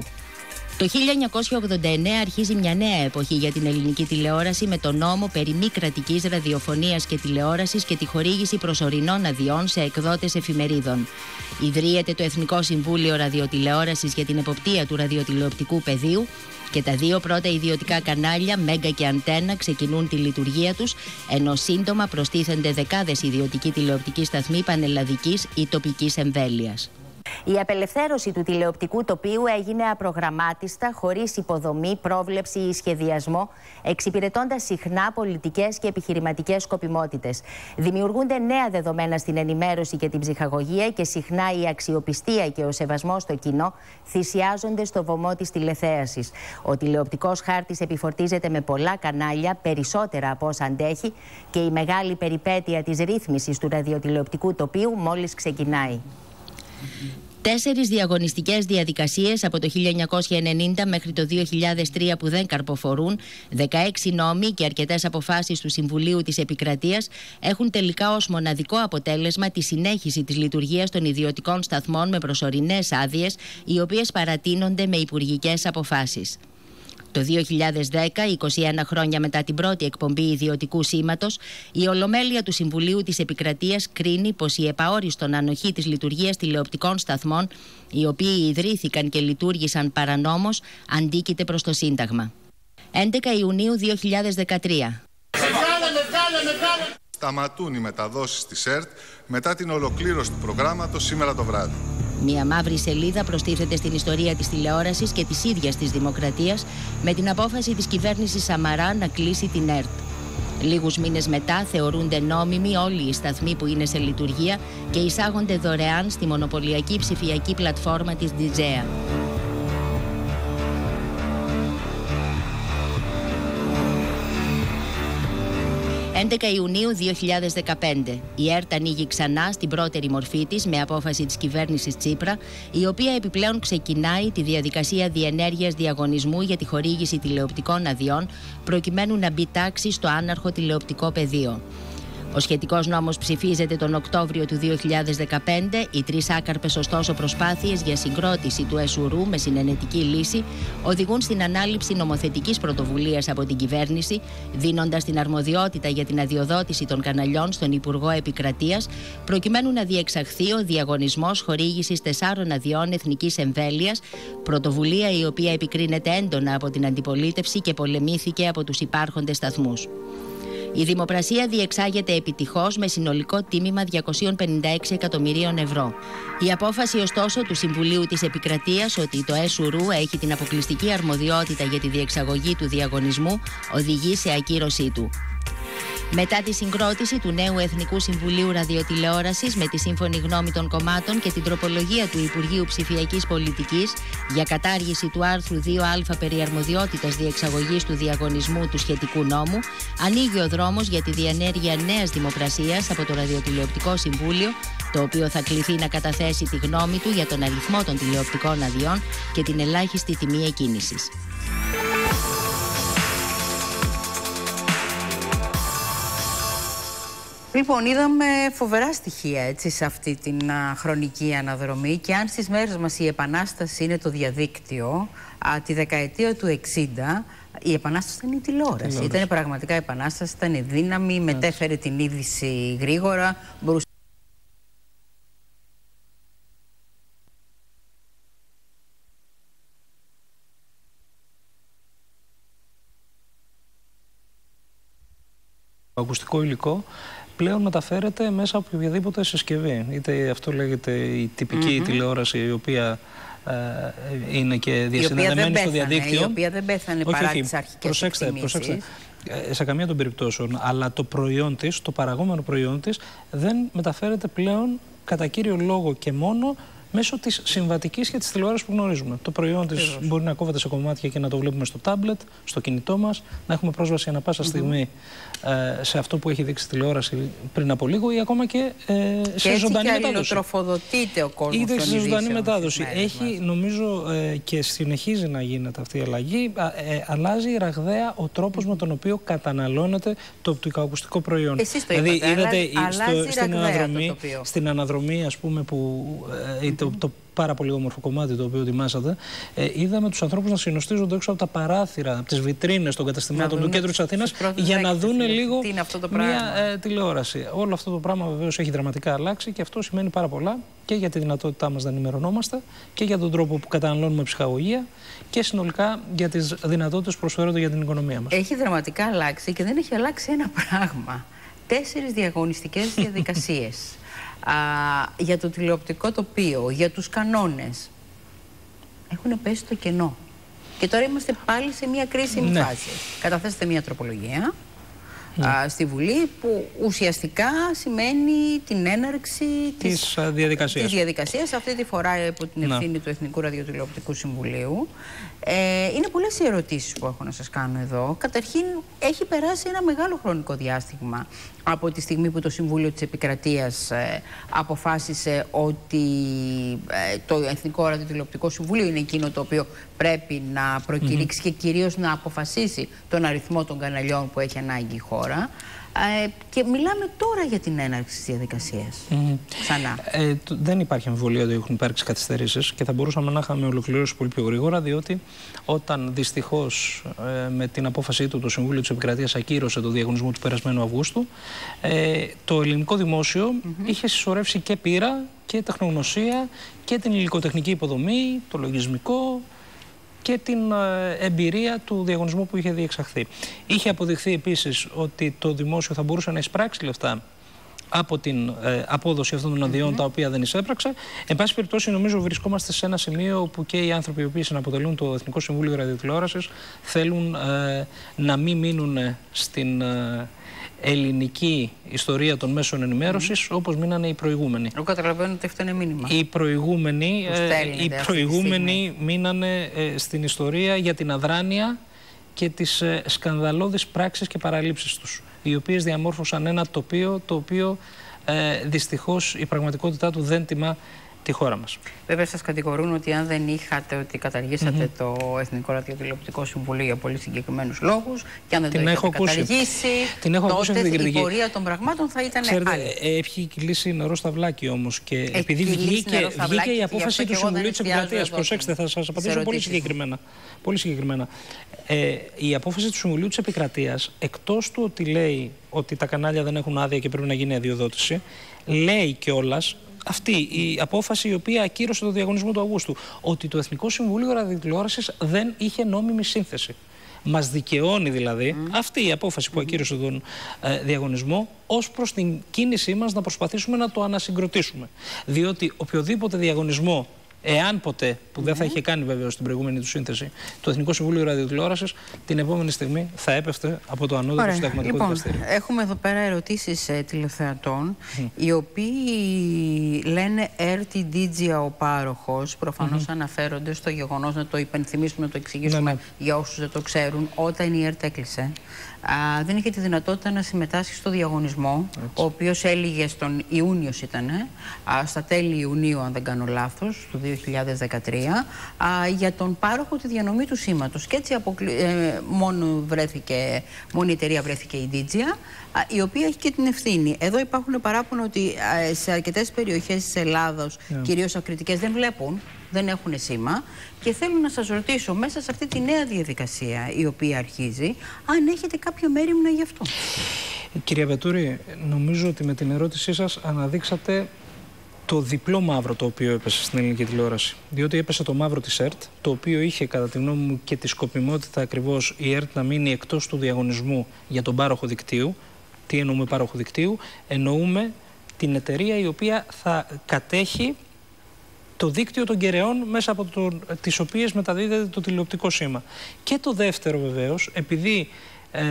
Το 1989 αρχίζει μια νέα εποχή για την ελληνική τηλεόραση με το νόμο περί μη κρατικής ραδιοφωνίας και τηλεόρασης και τη χορήγηση προσωρινών αδειών σε εκδότες εφημερίδων. Ιδρύεται το Εθνικό Συμβούλιο Ραδιοτηλεόρασης για την εποπτεία του ραδιοτηλεοπτικού πεδίου και τα δύο πρώτα ιδιωτικά κανάλια, Μέγκα και Αντένα, ξεκινούν τη λειτουργία τους, ενώ σύντομα προστίθενται δεκάδες ιδιωτικοί τηλεοπτικοί σταθμοί πανελλαδικής ή τοπικής εμβέλειας. Η απελευθέρωση του τηλεοπτικού τοπίου έγινε απρογραμμάτιστα, χωρίς υποδομή, πρόβλεψη ή σχεδιασμό, εξυπηρετώντας συχνά πολιτικές και επιχειρηματικές σκοπιμότητες. Δημιουργούνται νέα δεδομένα στην ενημέρωση και την ψυχαγωγία και συχνά η αξιοπιστία και ο σεβασμός στο κοινό θυσιάζονται στο βωμό της τηλεθέασης. Ο τηλεοπτικός χάρτης επιφορτίζεται με πολλά κανάλια, περισσότερα από όσα αντέχει, και η μεγάλη περιπέτεια της ρύθμισης του ραδιοτηλεοπτικού τοπίου μόλις ξεκινάει. Τέσσερις διαγωνιστικές διαδικασίες από το 1990 μέχρι το 2003 που δεν καρποφορούν, 16 νόμοι και αρκετές αποφάσεις του Συμβουλίου της Επικρατείας έχουν τελικά ως μοναδικό αποτέλεσμα τη συνέχιση της λειτουργίας των ιδιωτικών σταθμών με προσωρινές άδειες, οι οποίες παρατείνονται με υπουργικές αποφάσεις. Το 2010, 21 χρόνια μετά την πρώτη εκπομπή ιδιωτικού σήματος, η Ολομέλεια του Συμβουλίου της Επικρατείας κρίνει πως η επαόριστον ανοχή της λειτουργίας τηλεοπτικών σταθμών, οι οποίοι ιδρύθηκαν και λειτουργήσαν παρανόμως, αντίκειται προς το Σύνταγμα. 11 Ιουνίου 2013. Σταματούν οι μεταδόσεις της ΕΡΤ μετά την ολοκλήρωση του προγράμματος σήμερα το βράδυ. Μια μαύρη σελίδα προστίθεται στην ιστορία της τηλεόρασης και της ίδιας της δημοκρατίας με την απόφαση της κυβέρνησης Σαμαρά να κλείσει την ΕΡΤ. Λίγους μήνες μετά θεωρούνται νόμιμοι όλοι οι σταθμοί που είναι σε λειτουργία και εισάγονται δωρεάν στη μονοπωλιακή ψηφιακή πλατφόρμα της DJA. 11 Ιουνίου 2015. Η ΕΡΤ ανοίγει ξανά στην πρώτερη μορφή της με απόφαση της κυβέρνησης Τσίπρα, η οποία επιπλέον ξεκινάει τη διαδικασία διενέργειας διαγωνισμού για τη χορήγηση τηλεοπτικών αδειών, προκειμένου να μπει τάξη στο άναρχο τηλεοπτικό πεδίο. Ο σχετικός νόμος ψηφίζεται τον Οκτώβριο του 2015. Οι τρεις άκαρπες, ωστόσο, προσπάθειες για συγκρότηση του ΕΣΟΥΡΟΥ με συνενετική λύση οδηγούν στην ανάληψη νομοθετικής πρωτοβουλίας από την κυβέρνηση, δίνοντας την αρμοδιότητα για την αδειοδότηση των καναλιών στον Υπουργό Επικρατείας, προκειμένου να διεξαχθεί ο διαγωνισμός χορήγησης τεσσάρων αδειών εθνικής εμβέλειας, πρωτοβουλία η οποία επικρίνεται έντονα από την αντιπολίτευση και πολεμήθηκε από τους υπάρχοντες σταθμούς. Η δημοπρασία διεξάγεται επιτυχώς με συνολικό τίμημα 256 εκατομμυρίων ευρώ. Η απόφαση, ωστόσο, του Συμβουλίου της Επικρατείας ότι το ΕΣΟΥΡΟΥ έχει την αποκλειστική αρμοδιότητα για τη διεξαγωγή του διαγωνισμού οδηγεί σε ακύρωσή του. Μετά τη συγκρότηση του νέου Εθνικού Συμβουλίου Ραδιοτηλεόρασης με τη σύμφωνη γνώμη των κομμάτων και την τροπολογία του Υπουργείου Ψηφιακής Πολιτικής για κατάργηση του άρθρου 2α περί αρμοδιότητας διεξαγωγής του διαγωνισμού του σχετικού νόμου, ανοίγει ο δρόμος για τη διανέργεια νέας δημοπρασίας από το Ραδιοτηλεοπτικό Συμβούλιο, το οποίο θα κληθεί να καταθέσει τη γνώμη του για τον αριθμό των τηλεοπτικών αδειών και την ελάχιστη τιμή εκκίνησης. Λοιπόν, είδαμε φοβερά στοιχεία έτσι, σε αυτή την χρονική αναδρομή και αν στις μέρες μας η επανάσταση είναι το διαδίκτυο, α, τη δεκαετία του 60 η επανάσταση ήταν η τηλεόραση. τηλεόραση. Ήταν πραγματικά η επανάσταση, ήταν δύναμη, μετέφερε την είδηση γρήγορα, μπορούσε ακουστικό υλικό πλέον μεταφέρεται μέσα από οποιαδήποτε συσκευή. Είτε αυτό λέγεται η τυπική τηλεόραση η οποία ε, είναι και διασυνδεδεμένη στο διαδίκτυο. Η οποία δεν πέθανε όχι, παρά όχι, τις αρχικές προσέξτε, προσέξτε. Ε, σε καμία των περιπτώσεων, αλλά το προϊόν της, το παραγόμενο προϊόν της δεν μεταφέρεται πλέον κατά κύριο λόγο και μόνο μέσω της συμβατικής και της τηλεόρασης που γνωρίζουμε. Το προϊόν της μπορεί να κόβεται σε κομμάτια και να το βλέπουμε στο τάμπλετ, στο κινητό μας, να έχουμε πρόσβαση ανά πάσα στιγμή ε, σε αυτό που έχει δείξει τηλεόραση πριν από λίγο ή ακόμα και ε, σε και ζωντανή και μετάδοση. τροφοδοτείται ο κόσμος. Είτε σε ζωντανή μετάδοση. Έχει, νομίζω, ε, και συνεχίζει να γίνεται αυτή η αλλαγή. Ε, αλλάζει ραγδαία ο τρόπος με τον οποίο καταναλώνεται το οπτικοακουστικό προϊόν. Εσείς το δηλαδή, είδατε στο, στην, αναδρομή, στην αναδρομή, ας πούμε, που ε, το, το πάρα πολύ όμορφο κομμάτι το οποίο ετοιμάσατε, ε, είδαμε τους ανθρώπους να συνοστίζονται έξω από τα παράθυρα, από τις βιτρίνες των καταστημάτων του κέντρου της Αθήνας για να δουν λίγο μια ε, τηλεόραση. Όλο αυτό το πράγμα βεβαίως έχει δραματικά αλλάξει και αυτό σημαίνει πάρα πολλά και για τη δυνατότητά μας να ενημερωνόμαστε και για τον τρόπο που καταναλώνουμε ψυχαγωγία και συνολικά για τις δυνατότητες που προσφέρονται για την οικονομία μας. Έχει δραματικά αλλάξει και δεν έχει αλλάξει ένα πράγμα. Τέσσερις διαγωνιστικές διαδικασίες α, για το τηλεοπτικό τοπίο, για τους κανόνες, έχουν πέσει στο κενό. Και τώρα είμαστε πάλι σε μια κρίσιμη ναι. φάση. Καταθέσετε μια τροπολογία ναι. στη Βουλή που ουσιαστικά σημαίνει την έναρξη της, της διαδικασίας. Της διαδικασίας αυτή τη φορά υπό την ναι. ευθύνη του Εθνικού Ραδιοτηλεοπτικού Συμβουλίου. Ε, είναι πολλές οι ερωτήσεις που έχω να σας κάνω εδώ. Καταρχήν έχει περάσει ένα μεγάλο χρονικό διάστημα από τη στιγμή που το Συμβούλιο της Επικρατείας ε, αποφάσισε ότι ε, το Εθνικό Ραδιοτηλεοπτικό Συμβούλιο είναι εκείνο το οποίο πρέπει να προκηρύξει και κυρίως να αποφασίσει τον αριθμό των καναλιών που έχει ανάγκη η χώρα. Ε, και μιλάμε τώρα για την έναρξη της διαδικασίας. Mm. Ξανά. Ε, δεν υπάρχει αμφιβολία ότι έχουν υπάρξει καθυστερήσεις και θα μπορούσαμε να είχαμε ολοκληρώσει πολύ πιο γρήγορα, διότι όταν δυστυχώς ε, με την απόφασή του το Συμβούλιο της Επικρατείας ακύρωσε το διαγωνισμό του περασμένου Αυγούστου, ε, το ελληνικό δημόσιο είχε συσσωρεύσει και πείρα και τεχνογνωσία και την υλικοτεχνική υποδομή, το λογισμικό, και την ε, εμπειρία του διαγωνισμού που είχε διεξαχθεί. Είχε αποδειχθεί επίσης ότι το δημόσιο θα μπορούσε να εισπράξει λεφτά από την ε, απόδοση αυτών των αδειών τα οποία δεν εισέπραξε. Εν πάση περιπτώσει, νομίζω βρισκόμαστε σε ένα σημείο όπου και οι άνθρωποι οι οποίοι συναποτελούν το Εθνικό Συμβούλιο Ραδιοτηλεόρασης θέλουν ε, να μην μείνουν στην ελληνική ιστορία των μέσων ενημέρωσης mm. όπως μείνανε οι προηγούμενοι. Εγώ καταλαβαίνω ότι αυτό είναι μήνυμα. Οι προηγούμενοι, ε, οι προηγούμενοι μείνανε ε, στην ιστορία για την αδράνεια και τις ε, σκανδαλώδεις πράξεις και παραλήψεις τους, οι οποίες διαμόρφωσαν ένα τοπίο το οποίο ε, δυστυχώς η πραγματικότητά του δεν τιμά τη χώρα μας. Βέβαια σας κατηγορούν ότι αν δεν είχατε ότι καταργήσατε το Εθνικό Ραδιοτηλεοπτικό Συμβουλίο για πολύ συγκεκριμένους λόγους και αν δεν την το έχω είχατε καταργήσει, την έχω τότε την η πορεία των πραγμάτων θα ήταν Ξέρετε, άλλη. Ε, έχει κυλήσει νερό στα βλάκια όμως και έχει επειδή βγήκε, βγήκε η απόφαση του Συμβουλίου της Επικρατείας, προσέξτε θα σας απαντήσω πολύ συγκεκριμένα. Πολύ συγκεκριμένα. Ε, η απόφαση του Συμβουλίου της Επικρατείας, εκτός του ότι λέει ότι τα κανάλια δεν έχουν άδεια και πρέπει να γίνει αδειοδότηση, λέει κιόλας αυτή η απόφαση η οποία ακύρωσε το διαγωνισμό του Αυγούστου. Ότι το Εθνικό Συμβούλιο Ραδιοτηλεόρασης δεν είχε νόμιμη σύνθεση. Μας δικαιώνει δηλαδή αυτή η απόφαση που ακύρωσε τον ε, διαγωνισμό ως προς την κίνησή μας να προσπαθήσουμε να το ανασυγκροτήσουμε. Διότι οποιοδήποτε διαγωνισμό εάν ποτέ, που δεν θα είχε κάνει βέβαια στην προηγούμενη του σύνθεση, το Εθνικό Συμβούλιο Ραδιοτηλεόρασης, την επόμενη στιγμή θα έπεφτε από το ανώτερο συνταγματικό λοιπόν, δικαστήριο. Έχουμε εδώ πέρα ερωτήσεις ε, τηλεθεατών, οι οποίοι λένε RTDG ο πάροχος. Προφανώς αναφέρονται στο γεγονός να το υπενθυμίσουμε, να το εξηγήσουμε ναι, ναι. για όσους δεν το ξέρουν. Όταν η ΕΡΤ έκλεισε, α, δεν είχε τη δυνατότητα να συμμετάσχει στο διαγωνισμό, ο οποίος έλυγε στον Ιούνιος ήταν, α, στα τέλη Ιουνίου, αν δεν κάνω λάθος, του 2013, α, για τον πάροχο τη διανομή του σήματος. Και έτσι αποκλει... ε, μόνο, βρέθηκε, μόνο η εταιρεία βρέθηκε η Digi, η οποία έχει και την ευθύνη. Εδώ υπάρχουν παράπονα ότι σε αρκετές περιοχές της Ελλάδα, yeah. κυρίως ακριτικές, δεν βλέπουν δεν έχουν σήμα και θέλω να σας ρωτήσω μέσα σε αυτή τη νέα διαδικασία η οποία αρχίζει αν έχετε κάποιο μέρημνα γι' αυτό. Κυρία Πετούρη, νομίζω ότι με την ερώτησή σας αναδείξατε το διπλό μαύρο το οποίο έπεσε στην ελληνική τηλεόραση. Διότι έπεσε το μαύρο της ΕΡΤ, το οποίο είχε κατά τη γνώμη μου και τη σκοπιμότητα ακριβώς η ΕΡΤ να μείνει εκτός του διαγωνισμού για τον πάροχο δικτύου. Τι εννοούμε πάροχο δικτύου, εννοούμε την εταιρεία η οποία θα κατέχει το δίκτυο των κεραιών μέσα από το, τις οποίες μεταδίδεται το τηλεοπτικό σήμα. Και το δεύτερο βεβαίως, επειδή ε,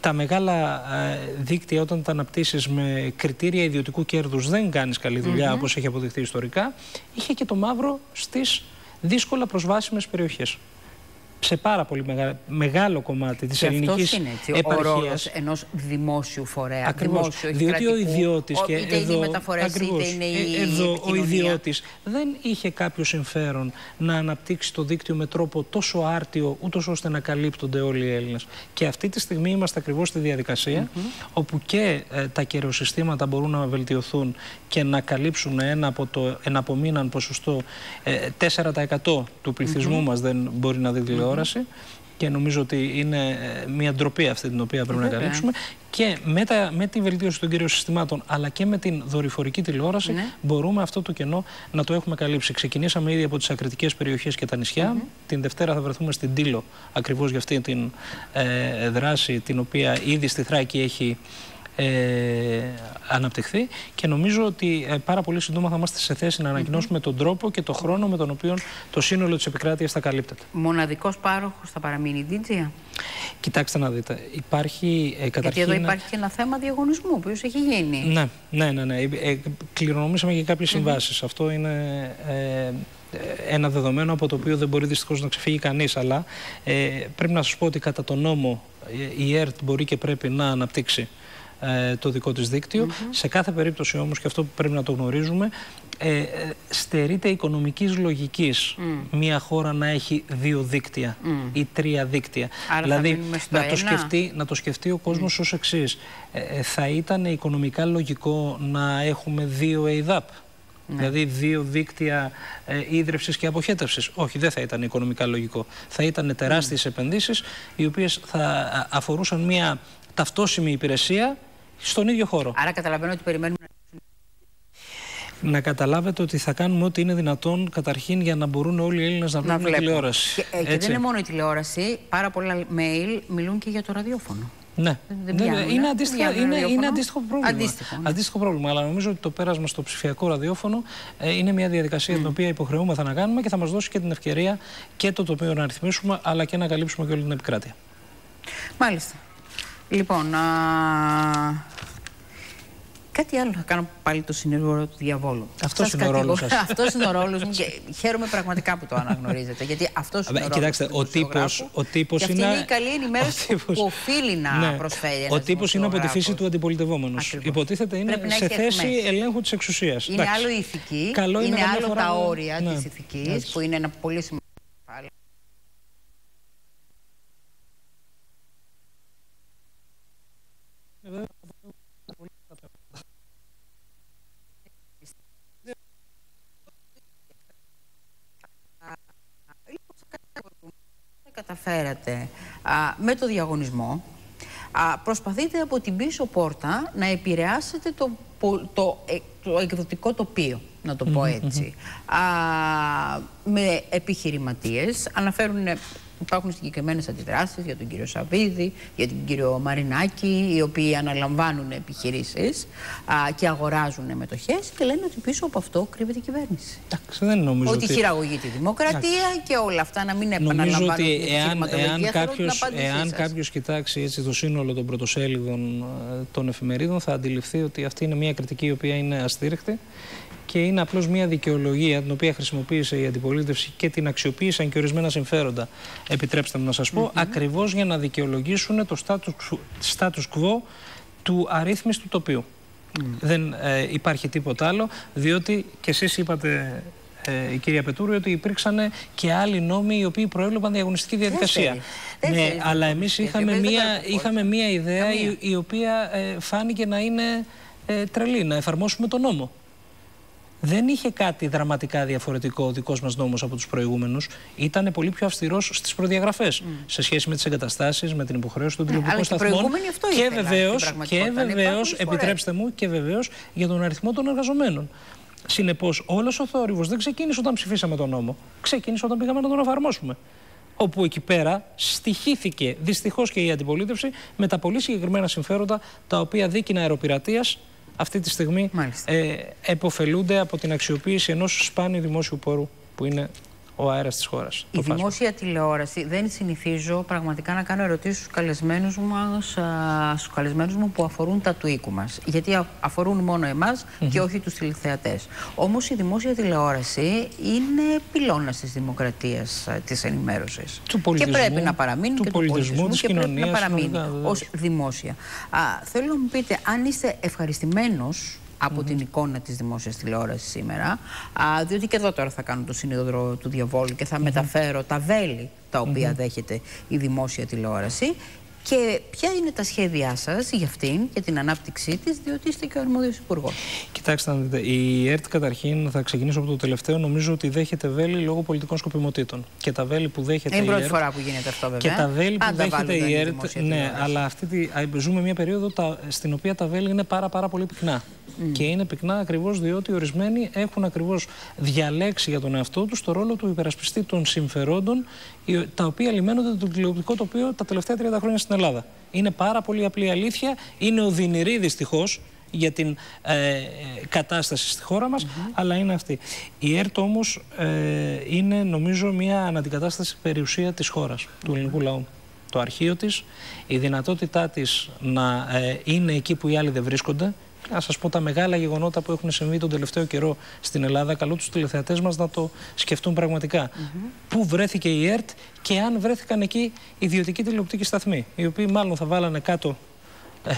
τα μεγάλα ε, δίκτυα όταν τα αναπτύσσεις με κριτήρια ιδιωτικού κέρδους δεν κάνεις καλή δουλειά mm όπως έχει αποδειχθεί ιστορικά, είχε και το μαύρο στις δύσκολα προσβάσιμες περιοχές σε πάρα πολύ μεγάλο κομμάτι της ελληνικής είναι έτσι, επαρχίας. ο ρόλος ενός δημόσιου φορέα. Ακριβώς, διότι ο ιδιώτης και είτε εδώ, είναι οι μεταφορές, είτε είναι η ε, εδώ ο ιδιώτης δεν είχε κάποιο συμφέρον να αναπτύξει το δίκτυο με τρόπο τόσο άρτιο ούτως ώστε να καλύπτονται όλοι οι Έλληνες. Και αυτή τη στιγμή είμαστε ακριβώς στη διαδικασία όπου και ε, τα κεραιοσυστήματα μπορούν να βελτιωθούν και να καλύψουν ένα από το ένα ποσοστό ε, 4% του πληθυσμού mm μας δεν μπορεί να δει τηλεόραση και νομίζω ότι είναι ε, μια ντροπή αυτή την οποία πρέπει να καλύψουμε. Και με, τα, με τη βελτίωση των κυρίων συστημάτων αλλά και με την δορυφορική τηλεόραση ναι. μπορούμε αυτό το κενό να το έχουμε καλύψει. Ξεκινήσαμε ήδη από τις ακριτικές περιοχές και τα νησιά. Την Δευτέρα θα βρεθούμε στην Τήλο ακριβώς για αυτή την ε, δράση την οποία ήδη στη Θράκη έχει ε, αναπτυχθεί και νομίζω ότι ε, πάρα πολύ σύντομα θα είμαστε σε θέση να ανακοινώσουμε τον τρόπο και τον χρόνο με τον οποίο το σύνολο της επικράτειας θα καλύπτεται. Μοναδικός πάροχος θα παραμείνει η Δίτζια. Κοιτάξτε να δείτε. Υπάρχει ε, καταρχήν... Γιατί εδώ υπάρχει και ένα θέμα διαγωνισμού, που έχει γίνει. Ναι, ναι, ναι. ναι. Ε, κληρονομήσαμε και κάποιες συμβάσεις. Αυτό είναι ε, ένα δεδομένο από το οποίο δεν μπορεί δυστυχώς να ξεφύγει κανείς. Αλλά ε, πρέπει να σας πω ότι κατά τον νόμο η ΕΡΤ μπορεί και πρέπει να αναπτύξει ε, το δικό της δίκτυο. Σε κάθε περίπτωση όμως, και αυτό που πρέπει να το γνωρίζουμε, ε, ε στερείται οικονομικής λογικής μια χώρα να έχει δύο δίκτυα ή τρία δίκτυα. Άρα δηλαδή να, το σκεφτεί, να το σκεφτεί ο κόσμος ως εξής. Ε, θα ήταν οικονομικά λογικό να έχουμε δύο ΕΙΔΑΠ. Ναι. Δηλαδή δύο δίκτυα ε, ίδρυυσης και αποχέτευσης; Όχι, δεν θα ήταν οικονομικά λογικό. Θα ήταν τεράστιες mm. επενδύσεις οι οποίες θα αφορούσαν μια ταυτόσιμη υπηρεσία στον ίδιο χώρο. Άρα καταλαβαίνω ότι περιμένουμε να καταλάβετε ότι θα κάνουμε ό,τι είναι δυνατόν καταρχήν για να μπορούν όλοι οι Έλληνες να, να βλέπουν τηλεόραση. Και, ε, και δεν είναι μόνο η τηλεόραση, πάρα πολλά mail μιλούν και για το ραδιόφωνο. Ναι, δεν ναι, είναι, αντίστοιχο, είναι, είναι αντίστοιχο πρόβλημα. Αντίστοιχο, ναι. αντίστοιχο πρόβλημα. Αλλά νομίζω ότι το πέρασμα στο ψηφιακό ραδιόφωνο ε, είναι μια διαδικασία mm. την οποία υποχρεούμεθα να κάνουμε και θα μας δώσει και την ευκαιρία και το τοπίο να ρυθμίσουμε, αλλά και να καλύψουμε και όλη την επικράτεια. Μάλιστα. Λοιπόν, α... Κάτι άλλο θα κάνω πάλι το συνεργό του διαβόλου. Αυτός είναι ο ρόλος σας. Αυτός είναι ο ρόλος μου και χαίρομαι πραγματικά που το αναγνωρίζετε. Γιατί αυτός είναι ο ρόλος Κοιτάξτε, ο τύπο ο τύπος είναι. Αυτή είναι η καλή ενημέρωση τύπος... που οφείλει να ναι. προσφέρει. Ο τύπος είναι από τη φύση του αντιπολιτευόμενου. Υποτίθεται είναι σε θέση ελέγχου της εξουσίας. Είναι άλλο η ηθική, Καλό είναι, άλλο τα όρια ναι. της ηθικής, που είναι ένα πολύ σημαντικό. Καταφέρατε με το διαγωνισμό, α, προσπαθείτε από την πίσω πόρτα να επηρεάσετε το, το, ε, το εκδοτικό τοπίο, να το πω έτσι. α, με επιχειρηματίες, αναφέρουν Υπάρχουν συγκεκριμένες αντιδράσεις για τον κύριο Σαββίδη, για τον κύριο Μαρινάκη, οι οποίοι αναλαμβάνουν επιχειρήσεις και αγοράζουν μετοχές και λένε ότι πίσω από αυτό κρύβεται η κυβέρνηση. Εντάξει, δεν νομίζω ότι, ότι χειραγωγεί τη δημοκρατία και όλα αυτά να μην επαναλαμβάνουν Νομίζω ότι εάν, εάν, κάποιος, εάν κάποιος κοιτάξει έτσι το σύνολο των πρωτοσέλιδων ε, των εφημερίδων θα αντιληφθεί ότι αυτή είναι μια κριτική η οποία είναι αστήριχτη και είναι απλώς μια δικαιολογία την οποία χρησιμοποίησε η αντιπολίτευση και την αξιοποίησαν και ορισμένα συμφέροντα. Επιτρέψτε μου να σας πω, mm -hmm. ακριβώς για να δικαιολογήσουν το status quo του αρρύθμιστου τοπίου. Mm. Δεν ε, υπάρχει τίποτα άλλο, διότι και εσείς είπατε ε, η κυρία Πετούρη ότι υπήρξαν και άλλοι νόμοι οι οποίοι προέβλεπαν διαγωνιστική διαδικασία. Ναι, αλλά εμείς είχαμε μία, είχαμε μία ιδέα η, η, οποία ε, φάνηκε να είναι ε, τρελή, να εφαρμόσουμε τον νόμο δεν είχε κάτι δραματικά διαφορετικό ο δικός μας νόμος από τους προηγούμενους. Ήταν πολύ πιο αυστηρός στις προδιαγραφές σε σχέση με τις εγκαταστάσεις, με την υποχρέωση των τηλεοπτικών ναι, σταθμών. Και βεβαίως, και βεβαίως, επιτρέψτε μου, και βεβαίως για τον αριθμό των εργαζομένων. Συνεπώς, όλος ο θόρυβος δεν ξεκίνησε όταν ψηφίσαμε τον νόμο. Ξεκίνησε όταν πήγαμε να τον εφαρμόσουμε. Όπου εκεί πέρα στοιχήθηκε δυστυχώς και η αντιπολίτευση με τα πολύ συγκεκριμένα συμφέροντα τα οποία δίκαινα αεροπειρατείας αυτή τη στιγμή ε, εποφελούνται από την αξιοποίηση ενός σπάνιου δημόσιου πόρου που είναι ο αέρας της χώρας. Η δημόσια τηλεόραση δεν συνηθίζω πραγματικά να κάνω ερωτήσεις στους καλεσμένους στους καλεσμένους μου που αφορούν τα του οίκου μας. Γιατί αφορούν μόνο εμάς και όχι τους τηλεθεατές. Όμως η δημόσια τηλεόραση είναι πυλώνας της δημοκρατίας της ενημέρωσης. Και πρέπει να παραμείνει του και πολιτισμού, του και πρέπει να παραμείνει ως δημόσια. Α, θέλω να μου πείτε αν είστε ευχαριστημένος από την εικόνα της δημόσιας τηλεόρασης σήμερα, α, διότι και εδώ τώρα θα κάνω το σύνδεδρο του διαβόλου και θα μεταφέρω τα βέλη τα οποία δέχεται η δημόσια τηλεόραση και ποια είναι τα σχέδιά σας για αυτήν και την ανάπτυξή της, διότι είστε και ο αρμόδιος υπουργός; Κοιτάξτε, να δείτε. Η ΕΡΤ καταρχήν, θα ξεκινήσω από το τελευταίο, νομίζω ότι δέχεται βέλη λόγω πολιτικών σκοπιμοτήτων. Και τα βέλη που δέχεται είναι η ΕΡΤ. Είναι η πρώτη φορά που γίνεται αυτό, βέβαια. Και τα βέλη που δέχεται η ΕΡΤ. Ναι, αλλά αυτή τη, ζούμε μια περίοδο τα, στην οποία τα βέλη είναι πάρα, πάρα πολύ πυκνά. Και είναι πυκνά ακριβώς διότι ορισμένοι έχουν ακριβώς διαλέξει για τον εαυτό τους το ρόλο του υπερασπιστή των συμφερόντων, τα οποία λιμένονται το τηλεοπτικό τοπίο τα τελευταία 30 χρόνια στην Ελλάδα. Είναι πάρα πολύ απλή αλήθεια. Είναι οδυνηρή δυστυχώς για την ε, κατάσταση στη χώρα μας, αλλά είναι αυτή. Η ΕΡΤ όμως ε, είναι νομίζω μια αναντικατάσταση περιουσία της χώρας, του ελληνικού λαού. Το αρχείο της, η δυνατότητά της να ε, είναι εκεί που οι άλλοι δεν βρίσκονται, να σας πω τα μεγάλα γεγονότα που έχουν συμβεί τον τελευταίο καιρό στην Ελλάδα. Καλώ τους τηλεθεατές μας να το σκεφτούν πραγματικά. Πού βρέθηκε η ΕΡΤ και αν βρέθηκαν εκεί ιδιωτικοί τηλεοπτικοί σταθμοί, οι οποίοι μάλλον θα βάλανε κάτω ε,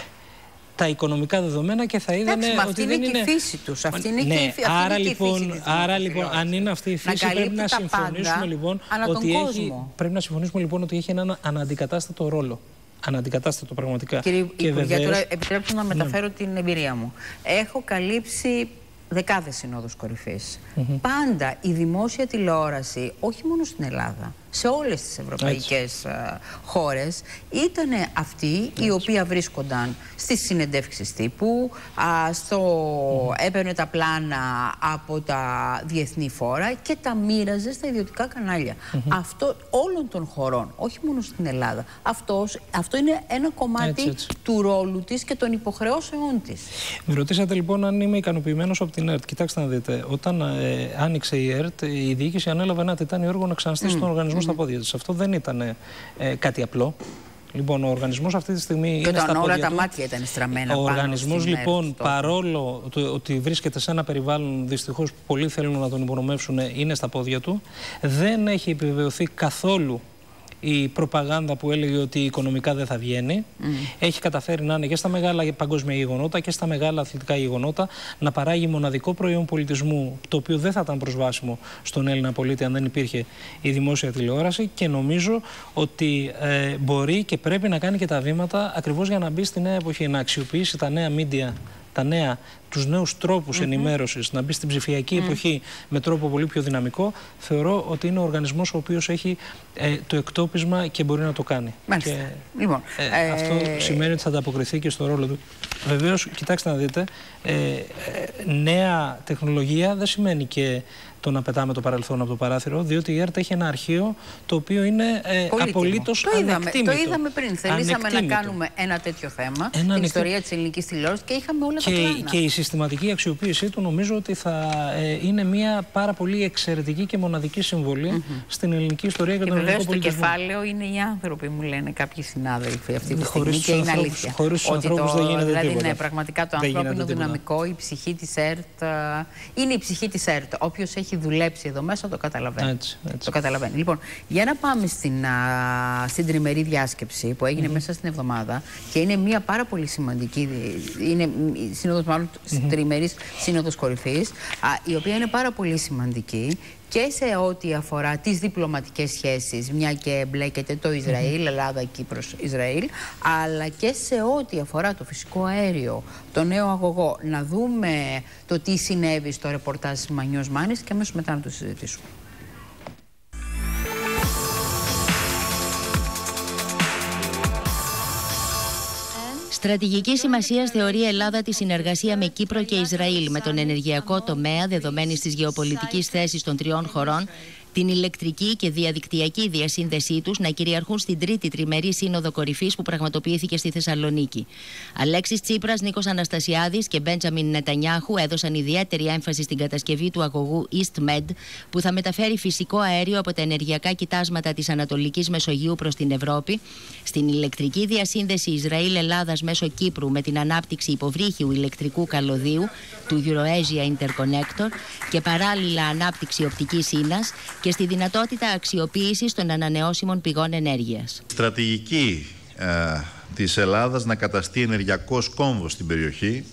τα οικονομικά δεδομένα και θα είδανε Εντάξει, ότι δεν είναι... Αυτή είναι και η φύση τους. Αυτή είναι ναι, και η, αυτή άρα, είναι λοιπόν, και η φύση άρα λοιπόν, αν είναι αυτή η φύση, πρέπει να συμφωνήσουμε λοιπόν ότι έχει, πρέπει να συμφωνήσουμε λοιπόν ότι έχει έναν αναντικατάστατο ρόλο αναντικατάστατο πραγματικά. Κύριε και Υπουργέ, τώρα επιτρέψτε να μεταφέρω την εμπειρία μου. Έχω καλύψει δεκάδες συνόδους κορυφής. Πάντα η δημόσια τηλεόραση, όχι μόνο στην Ελλάδα, σε όλες τις ευρωπαϊκές ε, χώρες ήταν αυτοί οι οποίοι βρίσκονταν στις συνεντεύξεις τύπου, στο, έπαιρνε τα πλάνα από τα διεθνή φόρα και τα μοίραζε στα ιδιωτικά κανάλια. Αυτό όλων των χωρών, όχι μόνο στην Ελλάδα. Αυτός, αυτό είναι ένα κομμάτι του ρόλου της και των υποχρεώσεών της. Με ρωτήσατε λοιπόν αν είμαι ικανοποιημένος από την ΕΡΤ. Κοιτάξτε να δείτε, όταν ε, άνοιξε η ΕΡΤ, η διοίκηση ανέλαβε ένα τετάνιο έργο να ξαναστήσει τον οργανισμό στα πόδια της. Αυτό δεν ήταν ε, κάτι απλό. Λοιπόν, ο οργανισμός αυτή τη στιγμή. Και είναι όταν στα όλα πόδια τα του. μάτια ήταν στραμμένα Ο πάνω οργανισμός στην λοιπόν, ΕΡΤ, τότε. παρόλο το, ότι βρίσκεται σε ένα περιβάλλον δυστυχώς που πολλοί θέλουν να τον υπονομεύσουν, είναι στα πόδια του, δεν έχει επιβεβαιωθεί καθόλου η προπαγάνδα που έλεγε ότι οικονομικά δεν θα βγαίνει. Έχει καταφέρει να είναι και στα μεγάλα παγκόσμια γεγονότα και στα μεγάλα αθλητικά γεγονότα να παράγει μοναδικό προϊόν πολιτισμού το οποίο δεν θα ήταν προσβάσιμο στον Έλληνα πολίτη αν δεν υπήρχε η δημόσια τηλεόραση και νομίζω ότι ε, μπορεί και πρέπει να κάνει και τα βήματα ακριβώς για να μπει στη νέα εποχή, να αξιοποιήσει τα νέα μίντια τα νέα, τους νέους τρόπους ενημέρωσης, να μπει στην ψηφιακή εποχή με τρόπο πολύ πιο δυναμικό, θεωρώ ότι είναι ο οργανισμός ο οποίος έχει ε, το εκτόπισμα και μπορεί να το κάνει. Μάλιστα. Και, Λοιπόν, ε, ε, Αυτό σημαίνει ότι θα ανταποκριθεί και στο ρόλο του. Βεβαίως, κοιτάξτε να δείτε, ε, ε, νέα τεχνολογία δεν σημαίνει και το να πετάμε το παρελθόν από το παράθυρο, διότι η ΕΡΤ έχει ένα αρχείο το οποίο είναι ε, πολύτιμο. απολύτως το είδαμε, ανεκτήμητο. το είδαμε πριν. Θελήσαμε να Ανεκτήμητο. κάνουμε ένα τέτοιο θέμα, την ανεκτή- ιστορία της ελληνικής τηλεόρασης και είχαμε όλα τα Και, πλάνα. και η συστηματική αξιοποίησή του νομίζω ότι θα ε, είναι μια πάρα πολύ εξαιρετική και μοναδική συμβολή στην ελληνική ιστορία και, Και τον βεβαίως ελληνικό το πολιτισμό. κεφάλαιο είναι οι άνθρωποι, μου λένε κάποιοι συνάδελφοι αυτή τη Χωρίς στιγμή. τους Και είναι ανθρώπους- αλήθεια. χωρίς τους ότι ανθρώπους το, δεν γίνεται δηλαδή, τίποτα. ναι, πραγματικά το Δεν γίνεται ανθρώπινο τίποτα. δυναμικό, η ψυχή της ΕΡΤ. α, Είναι η ψυχή της ΕΡΤ. Όποιος έχει δουλέψει εδώ μέσα το καταλαβαίνει. Έτσι, έτσι. Το καταλαβαίνει. Λοιπόν, για να πάμε στην, α, στην τριμερή διάσκεψη που έγινε μέσα στην εβδομάδα και είναι μια πάρα πολύ σημαντική. Είναι η σύνοδος, μάλλον τριμερής σύνοδος κορυφής, α, η οποία είναι πάρα πολύ σημαντική και σε ό,τι αφορά τις διπλωματικές σχέσεις, μια και μπλέκεται το Ισραήλ, Ελλάδα, Κύπρος, Ισραήλ, αλλά και σε ό,τι αφορά το φυσικό αέριο, το νέο αγωγό. Να δούμε το τι συνέβη στο ρεπορτάζ της Μανιός Μάνης και αμέσως μετά να το συζητήσουμε. Στρατηγική σημασία θεωρεί η Ελλάδα τη συνεργασία με Κύπρο και Ισραήλ με τον ενεργειακό τομέα δεδομένη της γεωπολιτικής θέσης των τριών χωρών, την ηλεκτρική και διαδικτυακή διασύνδεσή τους να κυριαρχούν στην τρίτη τριμερή σύνοδο κορυφής που πραγματοποιήθηκε στη Θεσσαλονίκη. Αλέξης Τσίπρας, Νίκος Αναστασιάδης και Μπέντζαμιν Νετανιάχου έδωσαν ιδιαίτερη έμφαση στην κατασκευή του αγωγού EastMed που θα μεταφέρει φυσικό αέριο από τα ενεργειακά κοιτάσματα της Ανατολικής Μεσογείου προς την Ευρώπη, στην ηλεκτρική διασύνδεση Ισραήλ-Ελλάδας μέσω Κύπρου με την ανάπτυξη υποβρύχιου ηλεκτρικού καλωδίου του Euroasia Interconnector και παράλληλα ανάπτυξη οπτικής ίνας και στη δυνατότητα αξιοποίησης των ανανεώσιμων πηγών ενέργειας. στρατηγική ε, της Ελλάδας να καταστεί ενεργειακός κόμβος στην περιοχή,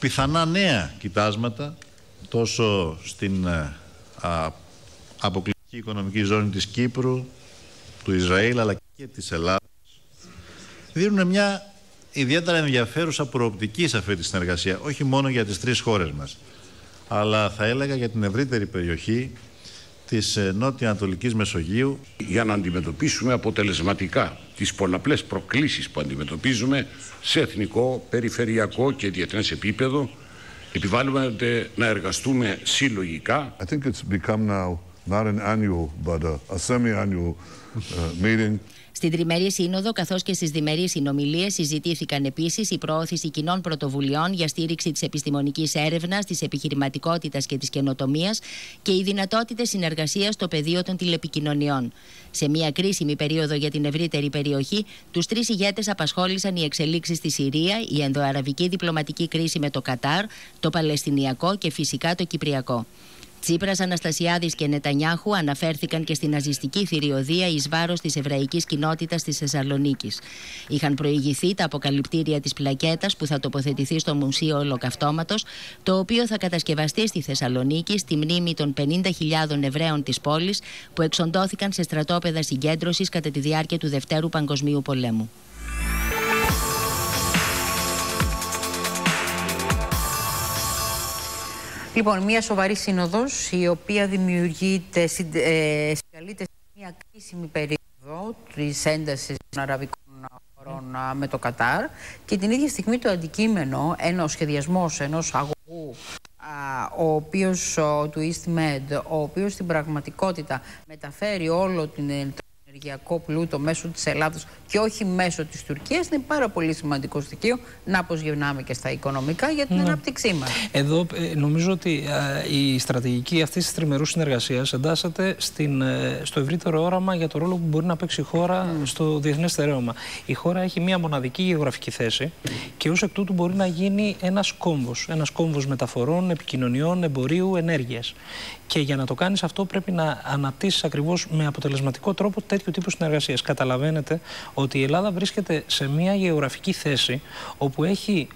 πιθανά νέα κοιτάσματα τόσο στην ε, α, αποκλειστική οικονομική ζώνη της Κύπρου, του Ισραήλ αλλά και της Ελλάδας δίνουν μια ιδιαίτερα ενδιαφέρουσα προοπτική σε αυτή τη συνεργασία όχι μόνο για τις τρεις χώρες μας αλλά θα έλεγα για την ευρύτερη περιοχή της ε, νότια-ανατολικής Μεσογείου για να αντιμετωπίσουμε αποτελεσματικά τις πολλαπλές προκλήσεις που αντιμετωπίζουμε σε εθνικό, περιφερειακό και διεθνές επίπεδο επιβάλλουμε να εργαστούμε συλλογικά I think it's become now not an annual but a, a semi-annual uh, meeting. Στην τριμερή σύνοδο, καθώς και στις διμερείς συνομιλίες, συζητήθηκαν επίσης η προώθηση κοινών πρωτοβουλειών για στήριξη της επιστημονικής έρευνας, της επιχειρηματικότητας και της καινοτομίας και οι δυνατότητες συνεργασίας στο πεδίο των τηλεπικοινωνιών. Σε μια κρίσιμη περίοδο για την ευρύτερη περιοχή, τους τρεις ηγέτες απασχόλησαν οι εξελίξεις στη Συρία, η ενδοαραβική διπλωματική κρίση με το Κατάρ, το Παλαιστινιακό και φυσικά το Κυπριακό. Τσίπρας, Αναστασιάδης και Νετανιάχου αναφέρθηκαν και στην ναζιστική θηριωδία εις βάρος της εβραϊκής κοινότητας της Θεσσαλονίκης. Είχαν προηγηθεί τα αποκαλυπτήρια της πλακέτας που θα τοποθετηθεί στο Μουσείο Ολοκαυτώματος, το οποίο θα κατασκευαστεί στη Θεσσαλονίκη στη μνήμη των 50.000 Εβραίων της πόλης που εξοντώθηκαν σε στρατόπεδα συγκέντρωσης κατά τη διάρκεια του Δευτέρου Παγκοσμίου Πολέμου. Λοιπόν, μια σοβαρή σύνοδος η οποία δημιουργείται, συν- ε, συγκαλείται σε μια κρίσιμη περίοδο της έντασης των αραβικών χωρών α, με το Κατάρ. Και την ίδια στιγμή το αντικείμενο, ένα ο σχεδιασμός ενός αγωγού α, ο οποίος, ο, του EastMed, ο οποίος στην πραγματικότητα μεταφέρει όλο την, ε, τον ενεργειακό πλούτο μέσω της Ελλάδος και όχι μέσω της Τουρκίας είναι πάρα πολύ σημαντικό στοιχείο να αποσγευνάμε και στα οικονομικά για την ναι. ανάπτυξή μας. Εδώ ε, νομίζω ότι η στρατηγική αυτής της τριμερούς συνεργασίας εντάσσεται στην, ε, στο ευρύτερο όραμα για το ρόλο που μπορεί να παίξει η χώρα mm. στο διεθνές στερέωμα. Η χώρα έχει μια μοναδική γεωγραφική θέση και ως εκ τούτου μπορεί να γίνει ένας κόμβος. Ένας κόμβος μεταφορών, επικοινωνιών, εμπορίου, ενέργειας. Και για να το κάνεις αυτό πρέπει να αναπτύσσεις ακριβώς με αποτελεσματικό τρόπο τέτοιου τύπου συνεργασίας. Καταλαβαίνετε ότι η Ελλάδα βρίσκεται σε μια γεωγραφική θέση όπου έχει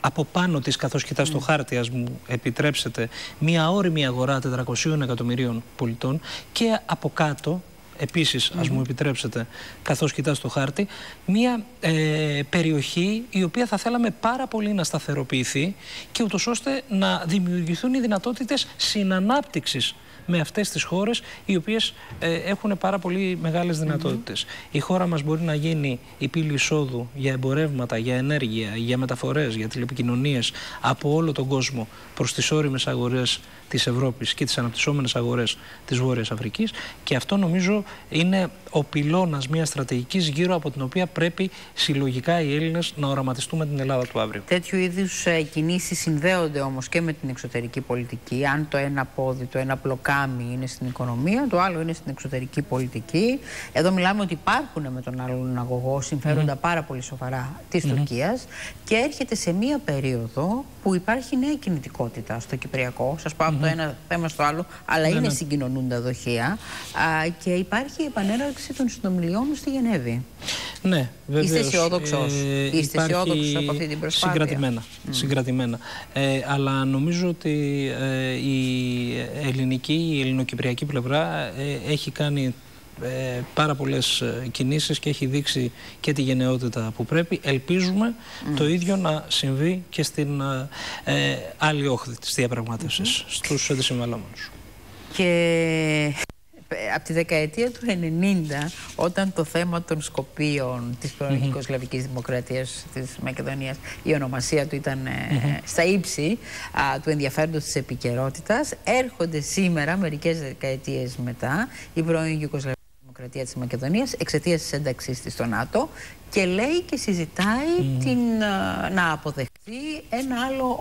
από πάνω της, καθώς κοιτάς στο χάρτη, ας μου επιτρέψετε, μια όρημη αγορά 400 εκατομμυρίων πολιτών και από κάτω επίσης, ας μου επιτρέψετε, καθώς κοιτάς στο χάρτη, μια ε, περιοχή η οποία θα θέλαμε πάρα πολύ να σταθεροποιηθεί και ούτως ώστε να δημιουργηθούν οι δυνατότητες συνανάπτυξης με αυτές τις χώρες οι οποίες ε, έχουν πάρα πολύ μεγάλες δυνατότητες. Η χώρα μας μπορεί να γίνει η πύλη εισόδου για εμπορεύματα, για ενέργεια, για μεταφορές, για τηλεπικοινωνίες από όλο τον κόσμο προς τις όριμες αγορές της Ευρώπης και τις αναπτυσσόμενες αγορές της Βόρειας Αφρικής και αυτό νομίζω είναι ο πυλώνας μιας στρατηγικής γύρω από την οποία πρέπει συλλογικά οι Έλληνες να οραματιστούμε την Ελλάδα του αύριο. Τέτοιου είδους ε, κινήσεις συνδέονται όμως και με την εξωτερική πολιτική. Αν το ένα πόδι, το ένα πλοκάμι είναι στην οικονομία, το άλλο είναι στην εξωτερική πολιτική. Εδώ μιλάμε ότι υπάρχουν με τον άλλον αγωγό συμφέροντα πάρα πολύ σοβαρά της mm Τουρκίας και έρχεται σε μία περίοδο που υπάρχει νέα κινητικότητα στο Κυπριακό. Σας πάω από το ένα θέμα στο άλλο, αλλά ναι, είναι ναι. συγκοινωνούντα δοχεία. Α, και υπάρχει η επανέναρξη των συνομιλιών στη Γενέβη. Ναι, βέβαια. Είστε αισιόδοξος. Ε, Είστε αισιόδοξος από αυτή την προσπάθεια. Συγκρατημένα. Mm. συγκρατημένα. Ε, αλλά νομίζω ότι ε, η ελληνική, η ελληνοκυπριακή πλευρά ε, έχει κάνει ε, πάρα πολλές ε, κινήσεις και έχει δείξει και τη γενναιότητα που πρέπει. Ελπίζουμε το ίδιο να συμβεί και στην ε, άλλη όχθη της διαπραγμάτευσης, mm -hmm. στους αντισυμβαλόμενους. Και από τη δεκαετία του 90, όταν το θέμα των Σκοπίων της πρώην mm Δημοκρατίας της Μακεδονίας, η ονομασία του ήταν στα ύψη του ενδιαφέροντος της επικαιρότητας, έρχονται σήμερα, μερικές δεκαετίες μετά, η πρώην Δημοκρατία της Μακεδονίας εξαιτίας της ένταξής της στο ΝΑΤΟ και λέει και συζητάει την, να αποδεχθεί ένα άλλο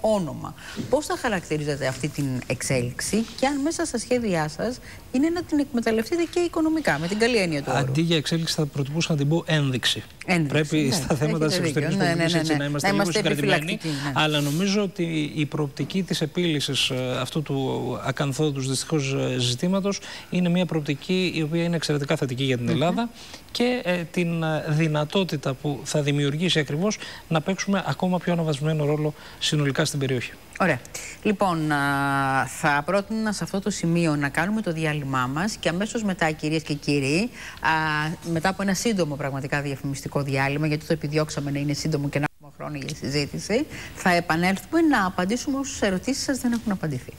όνομα. Πώς θα χαρακτηρίζετε αυτή την εξέλιξη και αν μέσα στα σχέδιά σας είναι να την εκμεταλλευτείτε και οικονομικά, με την καλή έννοια του όρου. Αντί για εξέλιξη θα προτιμούσα να την πω ένδειξη. ένδειξη. Πρέπει ναι, στα θέματα της εξωτερικής ναι, πολιτικής ναι, ναι, ναι, να είμαστε λίγο συγκρατημένοι, αλλά νομίζω ότι η προοπτική της επίλυσης ε, αυτού του ακαθόδους δυστυχώς ε, ζητήματος είναι μια προοπτική η οποία είναι εξαιρετικά θετική για την Ελλάδα και ε, την ε, δυνατότητα που θα δημιουργήσει ακριβώς να παίξουμε ακόμα πιο αναβασμένο ρόλο συνολικά στην περιοχή. Ωραία. Λοιπόν, θα πρότεινα σε αυτό το σημείο να κάνουμε το διάλειμμά μας και αμέσως μετά, κυρίες και κύριοι, μετά από ένα σύντομο πραγματικά διαφημιστικό διάλειμμα, γιατί το επιδιώξαμε να είναι σύντομο και να έχουμε χρόνο για συζήτηση, θα επανέλθουμε να απαντήσουμε όσες ερωτήσεις σας δεν έχουν απαντηθεί.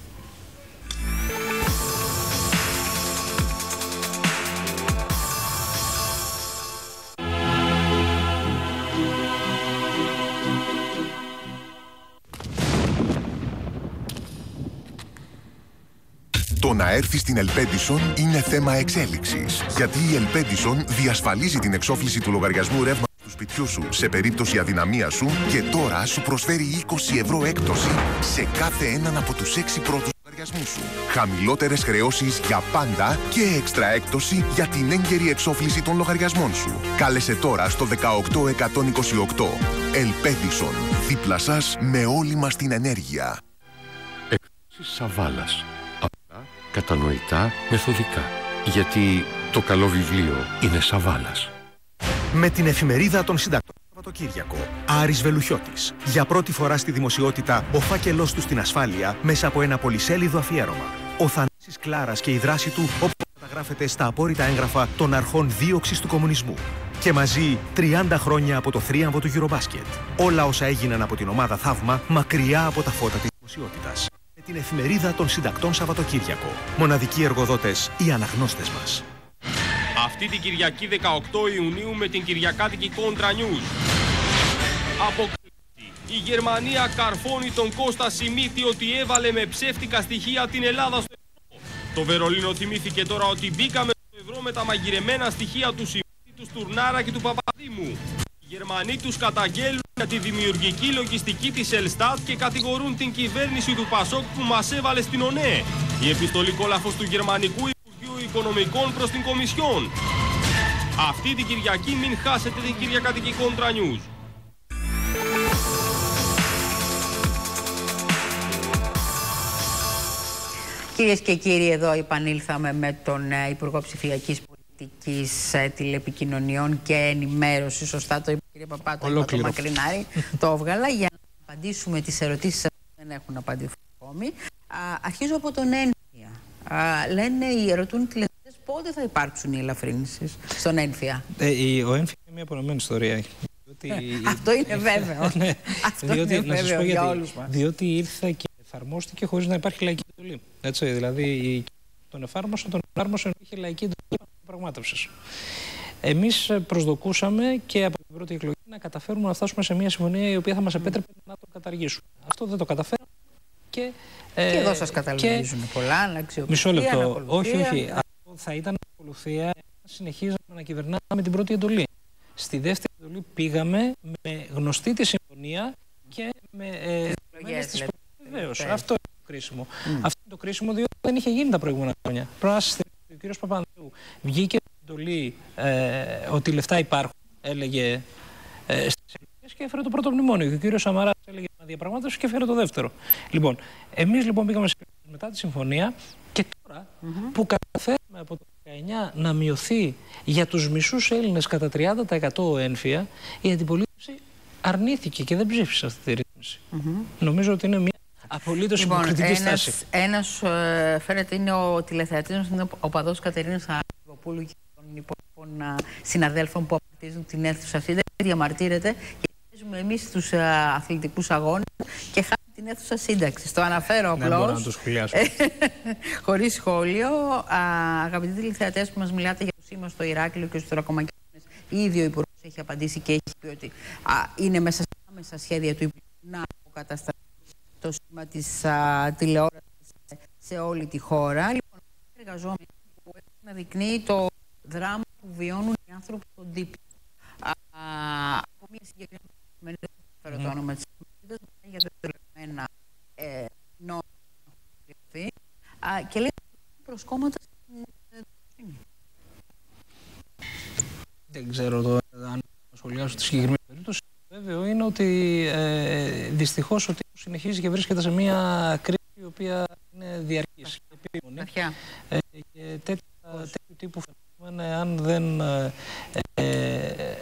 Το να έρθεις στην Ελπέντισον είναι θέμα εξέλιξης. Γιατί η Ελπέντισον διασφαλίζει την εξόφληση του λογαριασμού ρεύμα του σπιτιού σου σε περίπτωση αδυναμίας σου και τώρα σου προσφέρει 20 ευρώ έκπτωση σε κάθε έναν από τους 6 πρώτους λογαριασμού σου. Χαμηλότερες χρεώσεις για πάντα και έξτρα έκπτωση για την έγκαιρη εξόφληση των λογαριασμών σου. Κάλεσε τώρα στο 18128. Ελπέντισον. Δίπλα σας με όλη μας την ενέργεια. Εκδόσει Σαβάλας κατανοητά, μεθοδικά. Γιατί το καλό βιβλίο είναι σαβάλας. Με την εφημερίδα των συντακτών. Σαββατοκύριακο. Άρης Βελουχιώτης. Για πρώτη φορά στη δημοσιότητα, ο φάκελός του στην ασφάλεια μέσα από ένα πολυσέλιδο αφιέρωμα. Ο Θανάσης Κλάρας και η δράση του όπως καταγράφεται στα απόρριτα έγγραφα των αρχών δίωξης του κομμουνισμού. Και μαζί 30 χρόνια από το θρίαμβο του Eurobasket. Όλα όσα έγιναν από την ομάδα Θαύμα μακριά από τα φώτα της δημοσιότητας την εφημερίδα των συντακτών Σαββατοκύριακο. Μοναδικοί εργοδότες, οι αναγνώστες μας. Αυτή την Κυριακή 18 Ιουνίου με την Κυριακάτικη Κόντρα News. Αποκλειστή. Η Γερμανία καρφώνει τον Κώστα Σιμίτη ότι έβαλε με ψεύτικα στοιχεία την Ελλάδα στο ευρώ. Το Βερολίνο θυμήθηκε τώρα ότι μπήκαμε στο πλευρό με τα μαγειρεμένα στοιχεία του Σιμίτη, του Στουρνάρα και του Παπαδήμου. Οι Γερμανοί τους καταγγέλουν για τη δημιουργική λογιστική της Ελστάτ και κατηγορούν την κυβέρνηση του Πασόκ που μας έβαλε στην ΟΝΕ. Η επιστολή κόλαφος του Γερμανικού Υπουργείου Οικονομικών προς την Κομισιόν. Αυτή την Κυριακή μην χάσετε την Κυριακάτικη Κόντρα News. Κυρίες και κύριοι, εδώ επανήλθαμε με τον ε, Υπουργό Ψηφιακής Πολιτικής ε, Τηλεπικοινωνιών και Ενημέρωσης. Σωστά το είπε κύριε Παπάτο, το μακρινάρι. το έβγαλα για να απαντήσουμε τις ερωτήσεις που δεν έχουν απαντηθεί ακόμη. αρχίζω από τον ένφια. λένε, οι ερωτούν οι τηλεθεατές πότε θα υπάρξουν οι ελαφρύνσεις στον ένφια. Ε, ο ένφια είναι μια απονομένη ιστορία. Διότι... Αυτό είναι βέβαιο. ναι, Αυτό διότι, είναι βέβαιο για γιατί, όλους μας. Διότι ήρθε και εφαρμόστηκε χωρίς να υπάρχει λαϊκή εντολή. Έτσι, δηλαδή τον εφάρμοσε, τον εφάρμοσε ενώ είχε λαϊκή εντολή πραγμάτευσης. Εμείς προσδοκούσαμε και από την πρώτη εκλογή να καταφέρουμε να φτάσουμε σε μια συμφωνία η οποία θα μας επέτρεπε να το καταργήσουμε. Αυτό δεν το καταφέραμε. Και, ε, και εδώ σας καταλαβαίνουν και... πολλά, να Μισό λεπτό. Όχι, όχι. Αυτό θα ήταν ακολουθία συνεχίζαμε να κυβερνάμε με την πρώτη εντολή. Στη δεύτερη εντολή πήγαμε με γνωστή τη συμφωνία και με. Ε, Βεβαίως. Αυτό είναι το κρίσιμο. Mm. Αυτό είναι το κρίσιμο διότι δεν είχε γίνει τα προηγούμενα χρόνια. Πρώτα ο κ. Παπανδρέου βγήκε με εντολή ε, ότι λεφτά υπάρχουν, έλεγε ε, στις εκλογέ και έφερε το πρώτο μνημόνιο. Και ο κ. Σαμαράς έλεγε να διαπραγμάτευση και έφερε το δεύτερο. Λοιπόν, εμείς λοιπόν πήγαμε μετά τη συμφωνία και τώρα mm -hmm. που καταφέραμε από το 19 να μειωθεί για τους μισούς Έλληνες κατά 30% ένφια, η αντιπολίτευση αρνήθηκε και δεν ψήφισε αυτή τη ρύθμιση. Mm -hmm. Νομίζω ότι είναι μια απολύτως λοιπόν, υποκριτική ένας, στάση. Ένας, ε, φαίνεται είναι ο τηλεθεατής μας, είναι ο παδός Κατερίνας Αργοπούλου και των υπόλοιπων ε, συναδέλφων που απαρτίζουν την αίθουσα αυτή. Δεν διαμαρτύρεται και παίζουμε εμείς στους ε, αθλητικούς αγώνες και την αίθουσα σύνταξης. Το αναφέρω απλώς. Δεν μπορώ να το σχολιάσω. Χωρίς σχόλιο. Α, αγαπητοί τηλεθεατές που μας μιλάτε για το σήμα στο Ηράκλειο και στους Τρακομακίνε, ήδη ο Υπουργός έχει απαντήσει και έχει πει ότι α, είναι μέσα στα άμεσα σχέδια του Υπουργού να αποκατασταθεί το σήμα της τηλεόρασης σε όλη τη χώρα. Λοιπόν, εργαζόμενοι που να δεικνύει το δράμα που βιώνουν οι άνθρωποι στον τύπο. Από μια συγκεκριμένη. Δεν θα το όνομα της για δεδομένα ε, νόμο και λέει προς κόμματα Δεν ξέρω το, αν σχολιάσω τη συγκεκριμένη περίπτωση. Βέβαιο είναι ότι ε, δυστυχώς ο τύπος συνεχίζει και βρίσκεται σε μια κρίση η οποία είναι διαρκής και επίμονη. Ε, και τέτοιου τύπου φαινόμενα αν δεν ε, ε,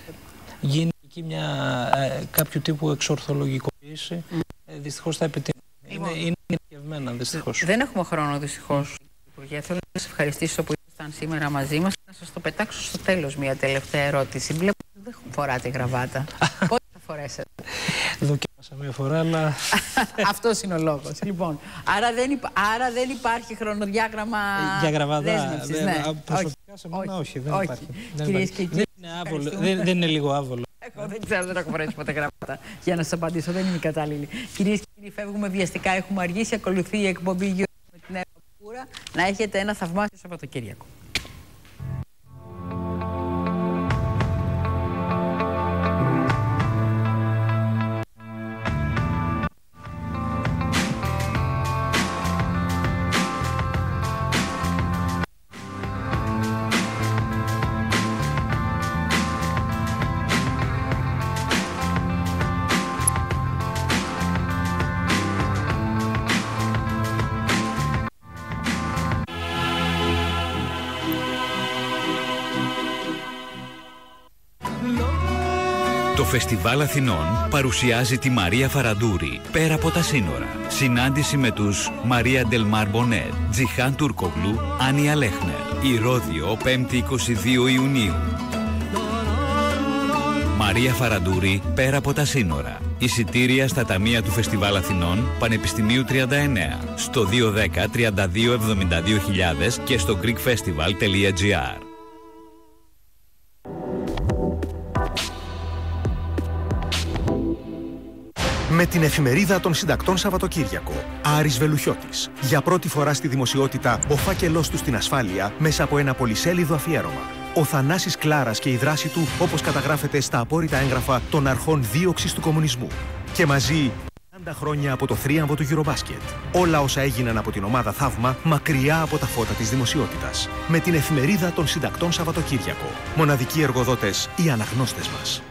γίνει εκεί μια, ε, κάποιο τύπου εξορθολογικοποίηση, mm. ε, δυστυχώς θα επιτύχουμε. Λοιπόν, είναι, είναι δυστυχώς. Δεν έχουμε χρόνο δυστυχώς, Υπουργέ. Θέλω να σας ευχαριστήσω που ήσασταν σήμερα μαζί μας. Να σας το πετάξω στο τέλος μια τελευταία ερώτηση. Βλέπω ότι δεν φοράτε γραβάτα. Πότε θα φορέσετε. Δοκίμασα μία φορά, αλλά. Αυτός είναι ο λόγος. λοιπόν, άρα δεν, υπά... άρα δεν υπάρχει χρονοδιάγραμμα. Για γραβάτα. ναι. Προσωπικά σε μένα όχι, δεν όχι. υπάρχει. Κυρίες και κύριοι, δεν, είναι άβολο, δεν, δεν είναι λίγο άβολο. Εγώ δεν ξέρω, δεν έχω φορέσει ποτέ γράμματα για να σας απαντήσω. Δεν είμαι κατάλληλη. Κυρίες και κύριοι, φεύγουμε βιαστικά. Έχουμε αργήσει. Ακολουθεί η εκπομπή γύρω με την Εύα Να έχετε ένα θαυμάσιο Σαββατοκύριακο. Φεστιβάλ Αθηνών παρουσιάζει τη Μαρία Φαραντούρη πέρα από τα σύνορα. Συνάντηση με τους Μαρία Ντελμάρ Μπονέτ, Τζιχάν Τουρκογλου, Άνια Λέχνερ. Η Ρόδιο, 5η 22 Ιουνίου. Μαρία Φαραντούρη πέρα από τα σύνορα. Εισιτήρια στα ταμεία του Φεστιβάλ Αθηνών Πανεπιστημίου 39 στο 210 32 72 και στο greekfestival.gr. Με την εφημερίδα των συντακτών Σαββατοκύριακο. Άρης Βελουχιώτης. Για πρώτη φορά στη δημοσιότητα, ο φάκελός του στην ασφάλεια μέσα από ένα πολυσέλιδο αφιέρωμα. Ο Θανάσης Κλάρας και η δράση του, όπως καταγράφεται στα απόρριτα έγγραφα των αρχών δίωξης του κομμουνισμού. Και μαζί 40 χρόνια από το θρίαμβο του Eurobasket. Όλα όσα έγιναν από την ομάδα Θαύμα μακριά από τα φώτα της δημοσιότητας. Με την εφημερίδα των συντακτών Σαββατοκύριακο. Μοναδικοί εργοδότες, οι αναγνώστες μας.